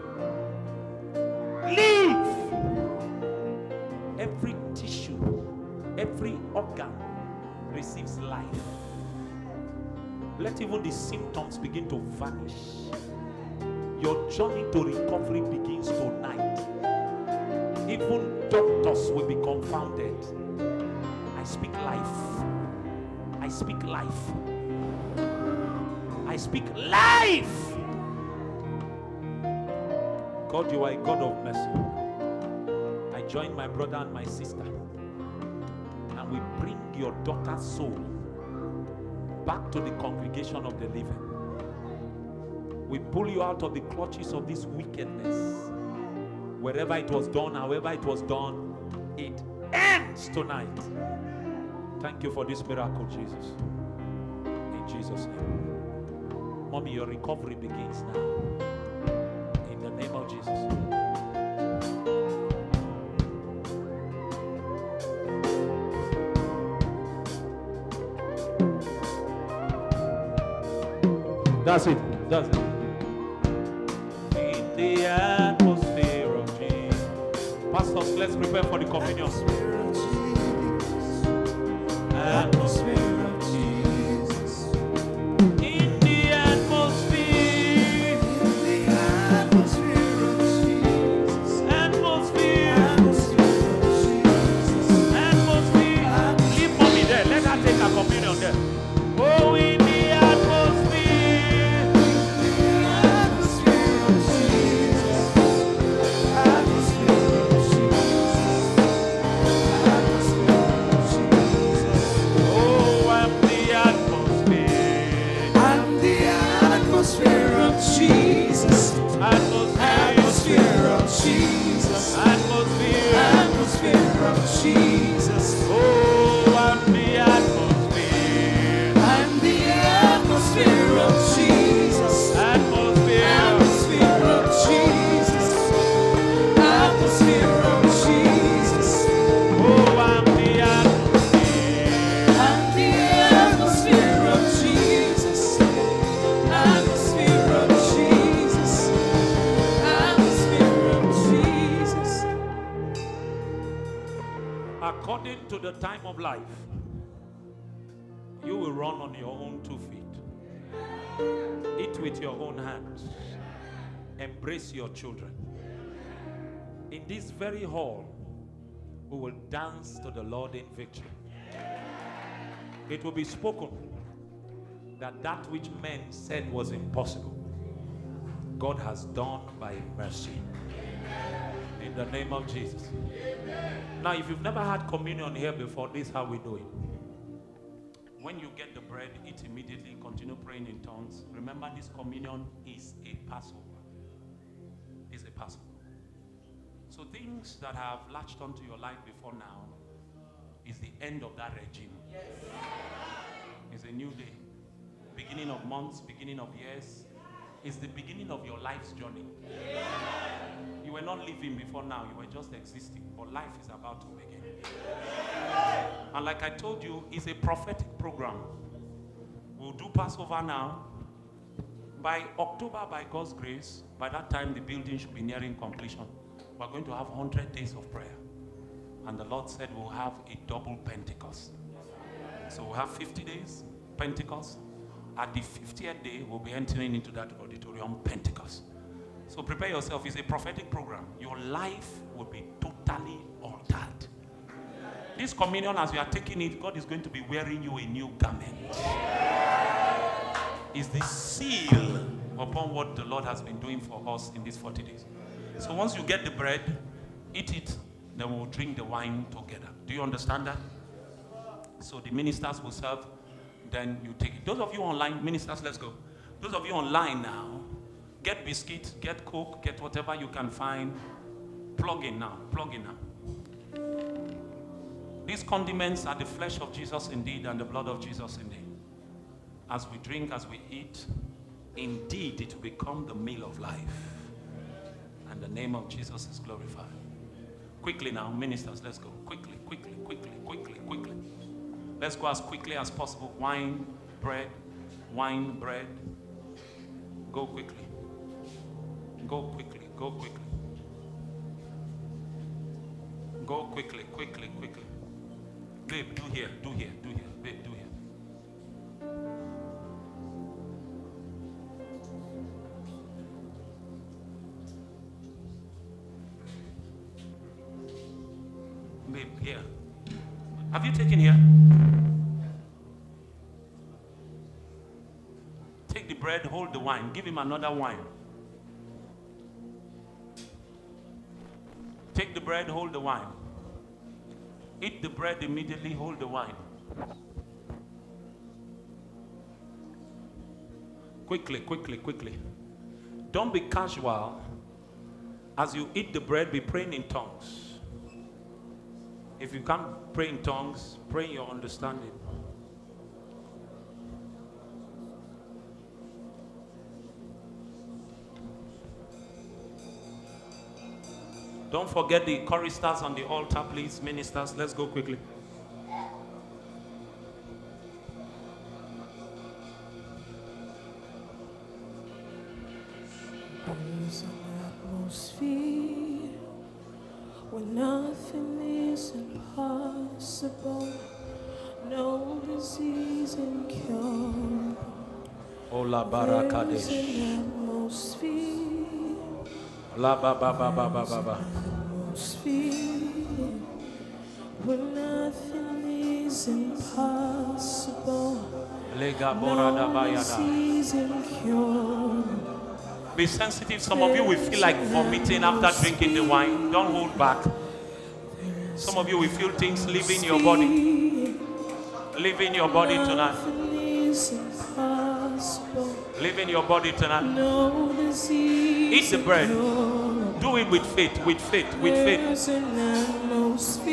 Let even the symptoms begin to vanish. Your journey to recovery begins tonight. Even doctors will be confounded. I speak life. I speak life. I speak life. God, you are a God of mercy. I join my brother and my sister, and we bring your daughter's soul back to the congregation of the living. We pull you out of the clutches of this wickedness. Wherever it was done, however it was done, it ends tonight. Thank you for this miracle, Jesus. In Jesus' name. Mommy, your recovery begins now. That's it. That's it. In the atmosphere of Jesus. Pastors, let's prepare for the communion. With your own hands, embrace your children. In this very hall, we will dance to the Lord in victory. It will be spoken that that which men said was impossible, God has done by mercy. In the name of Jesus. Now, if you've never had communion here before, this is how we do it. When you get the bread, eat immediately, continue praying in tongues. Remember, this communion is a Passover. It's a Passover. So, things that have latched onto your life before now is the end of that regime. It's a new day. Beginning of months, beginning of years. It's the beginning of your life's journey. You were not living before now, you were just existing. But life is about to begin. And like I told you, it's a prophetic program. We'll do Passover now. By October, by God's grace, by that time the building should be nearing completion. We're going to have 100 days of prayer. And the Lord said we'll have a double Pentecost. So we'll have 50 days, Pentecost. At the 50th day, we'll be entering into that auditorium, Pentecost. So prepare yourself. It's a prophetic program. Your life will be totally altered. This communion, as you are taking it, God is going to be wearing you a new garment. Is the seal upon what the Lord has been doing for us in these 40 days. So once you get the bread, eat it, then we'll drink the wine together. Do you understand that? So the ministers will serve, then you take it. Those of you online, ministers, let's go. Those of you online now, get biscuit, get coke, get whatever you can find. Plug in now, plug in now. These condiments are the flesh of Jesus indeed and the blood of Jesus indeed. As we drink, as we eat, indeed it will become the meal of life. And the name of Jesus is glorified. Quickly now, ministers, let's go. Quickly, quickly, quickly, quickly, quickly. Let's go as quickly as possible. Wine, bread, wine, bread. Go quickly. Go quickly, go quickly. Go quickly, quickly, quickly. Babe, do here, do here, do here. Babe, do here. Babe, here. Have you taken here? Take the bread, hold the wine. Give him another wine. Take the bread, hold the wine. Eat the bread immediately, hold the wine. Quickly, quickly, quickly. Don't be casual. As you eat the bread, be praying in tongues. If you can't pray in tongues, pray in your understanding. Don't forget the choristers on the altar, please, ministers. Let's go quickly. There's an atmosphere where nothing is impossible, no disease incurable. Ola oh, There's barakadesh. La ba ba ba ba ba ba ba. Be sensitive. Some of you will feel like vomiting after drinking the wine. Don't hold back. Some of you will feel things leaving your body. Leaving your body tonight. Leaving your body tonight. Eat the bread. Do it with faith, with faith, with faith. There's an atmosphere.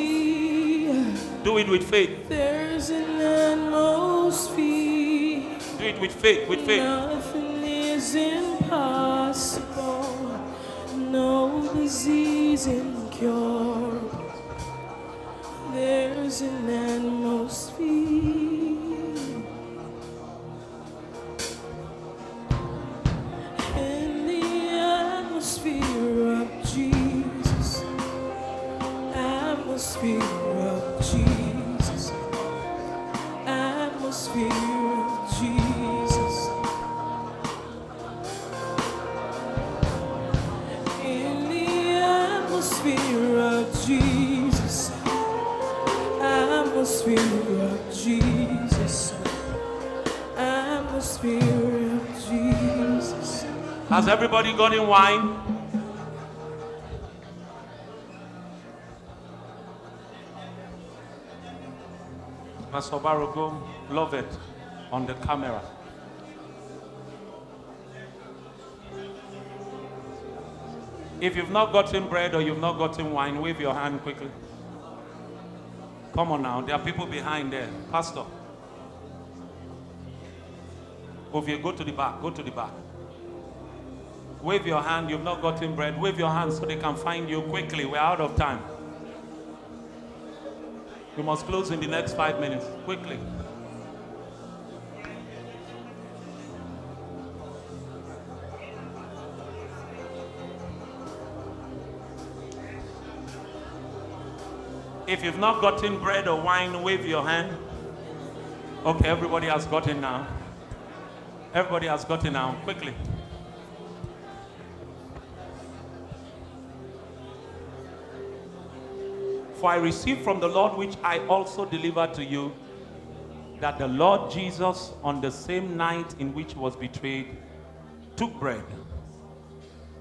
Do it with faith. It with faith, with faith. Nothing is impossible. No disease incurable. There's an atmosphere. Has got gotten wine? Pastor love it on the camera. If you've not gotten bread or you've not gotten wine, wave your hand quickly. Come on now, there are people behind there. Pastor. Ovie, go to the back, go to the back. Wave your hand, you've not gotten bread. Wave your hand so they can find you quickly. We're out of time. You must close in the next five minutes. Quickly. If you've not gotten bread or wine, wave your hand. Okay, everybody has gotten now. Everybody has gotten now. Quickly. For I received from the Lord, which I also delivered to you, that the Lord Jesus, on the same night in which he was betrayed, took bread.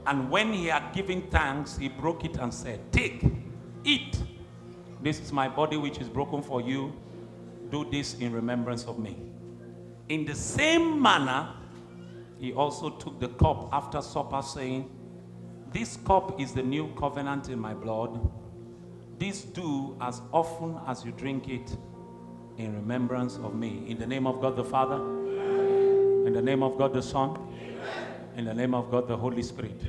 And when he had given thanks, he broke it and said, Take, eat. This is my body which is broken for you. Do this in remembrance of me. In the same manner, he also took the cup after supper, saying, This cup is the new covenant in my blood. This do as often as you drink it in remembrance of me. In the name of God the Father, in the name of God the Son, in the name of God the Holy Spirit.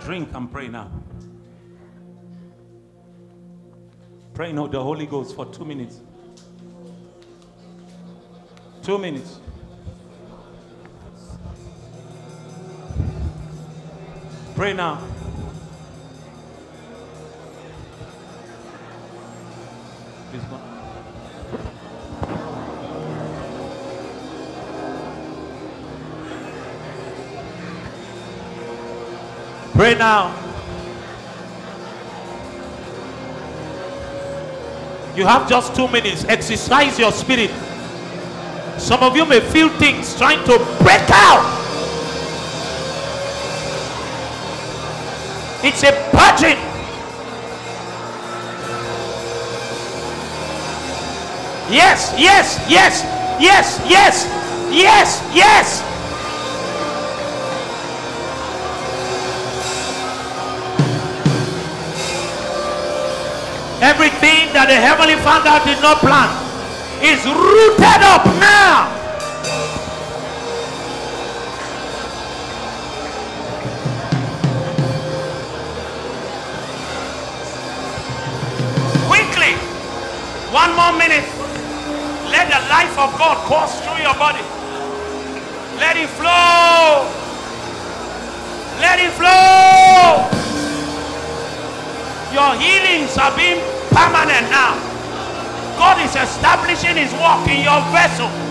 Drink and pray now. Pray now the Holy Ghost for two minutes. Two minutes. Pray now. Go. Pray now. You have just two minutes. Exercise your spirit. Some of you may feel things trying to break out. It's a purging. Yes, yes, yes, yes, yes, yes, yes. Everything that the Heavenly Father did not plan is rooted up now. Of God course through your body. Let it flow. Let it flow. Your healings are being permanent now. God is establishing his work in your vessel.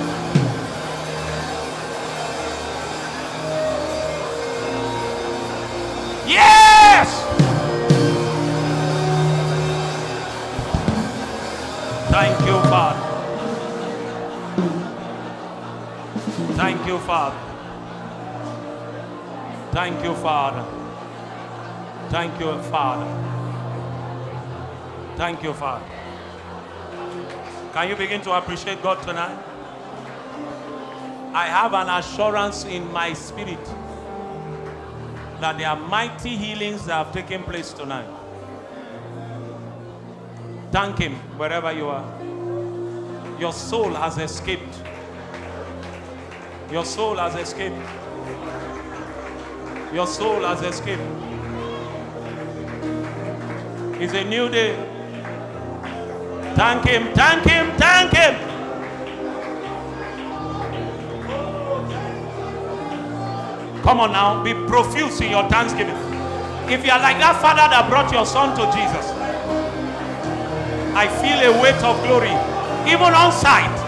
You, Father. Thank you, Father. Thank you, Father. Thank you, Father. Can you begin to appreciate God tonight? I have an assurance in my spirit that there are mighty healings that have taken place tonight. Thank Him wherever you are. Your soul has escaped. Your soul has escaped. Your soul has escaped. It's a new day. Thank Him, thank Him, thank Him. Come on now, be profuse in your thanksgiving. If you are like that father that brought your son to Jesus, I feel a weight of glory, even on sight.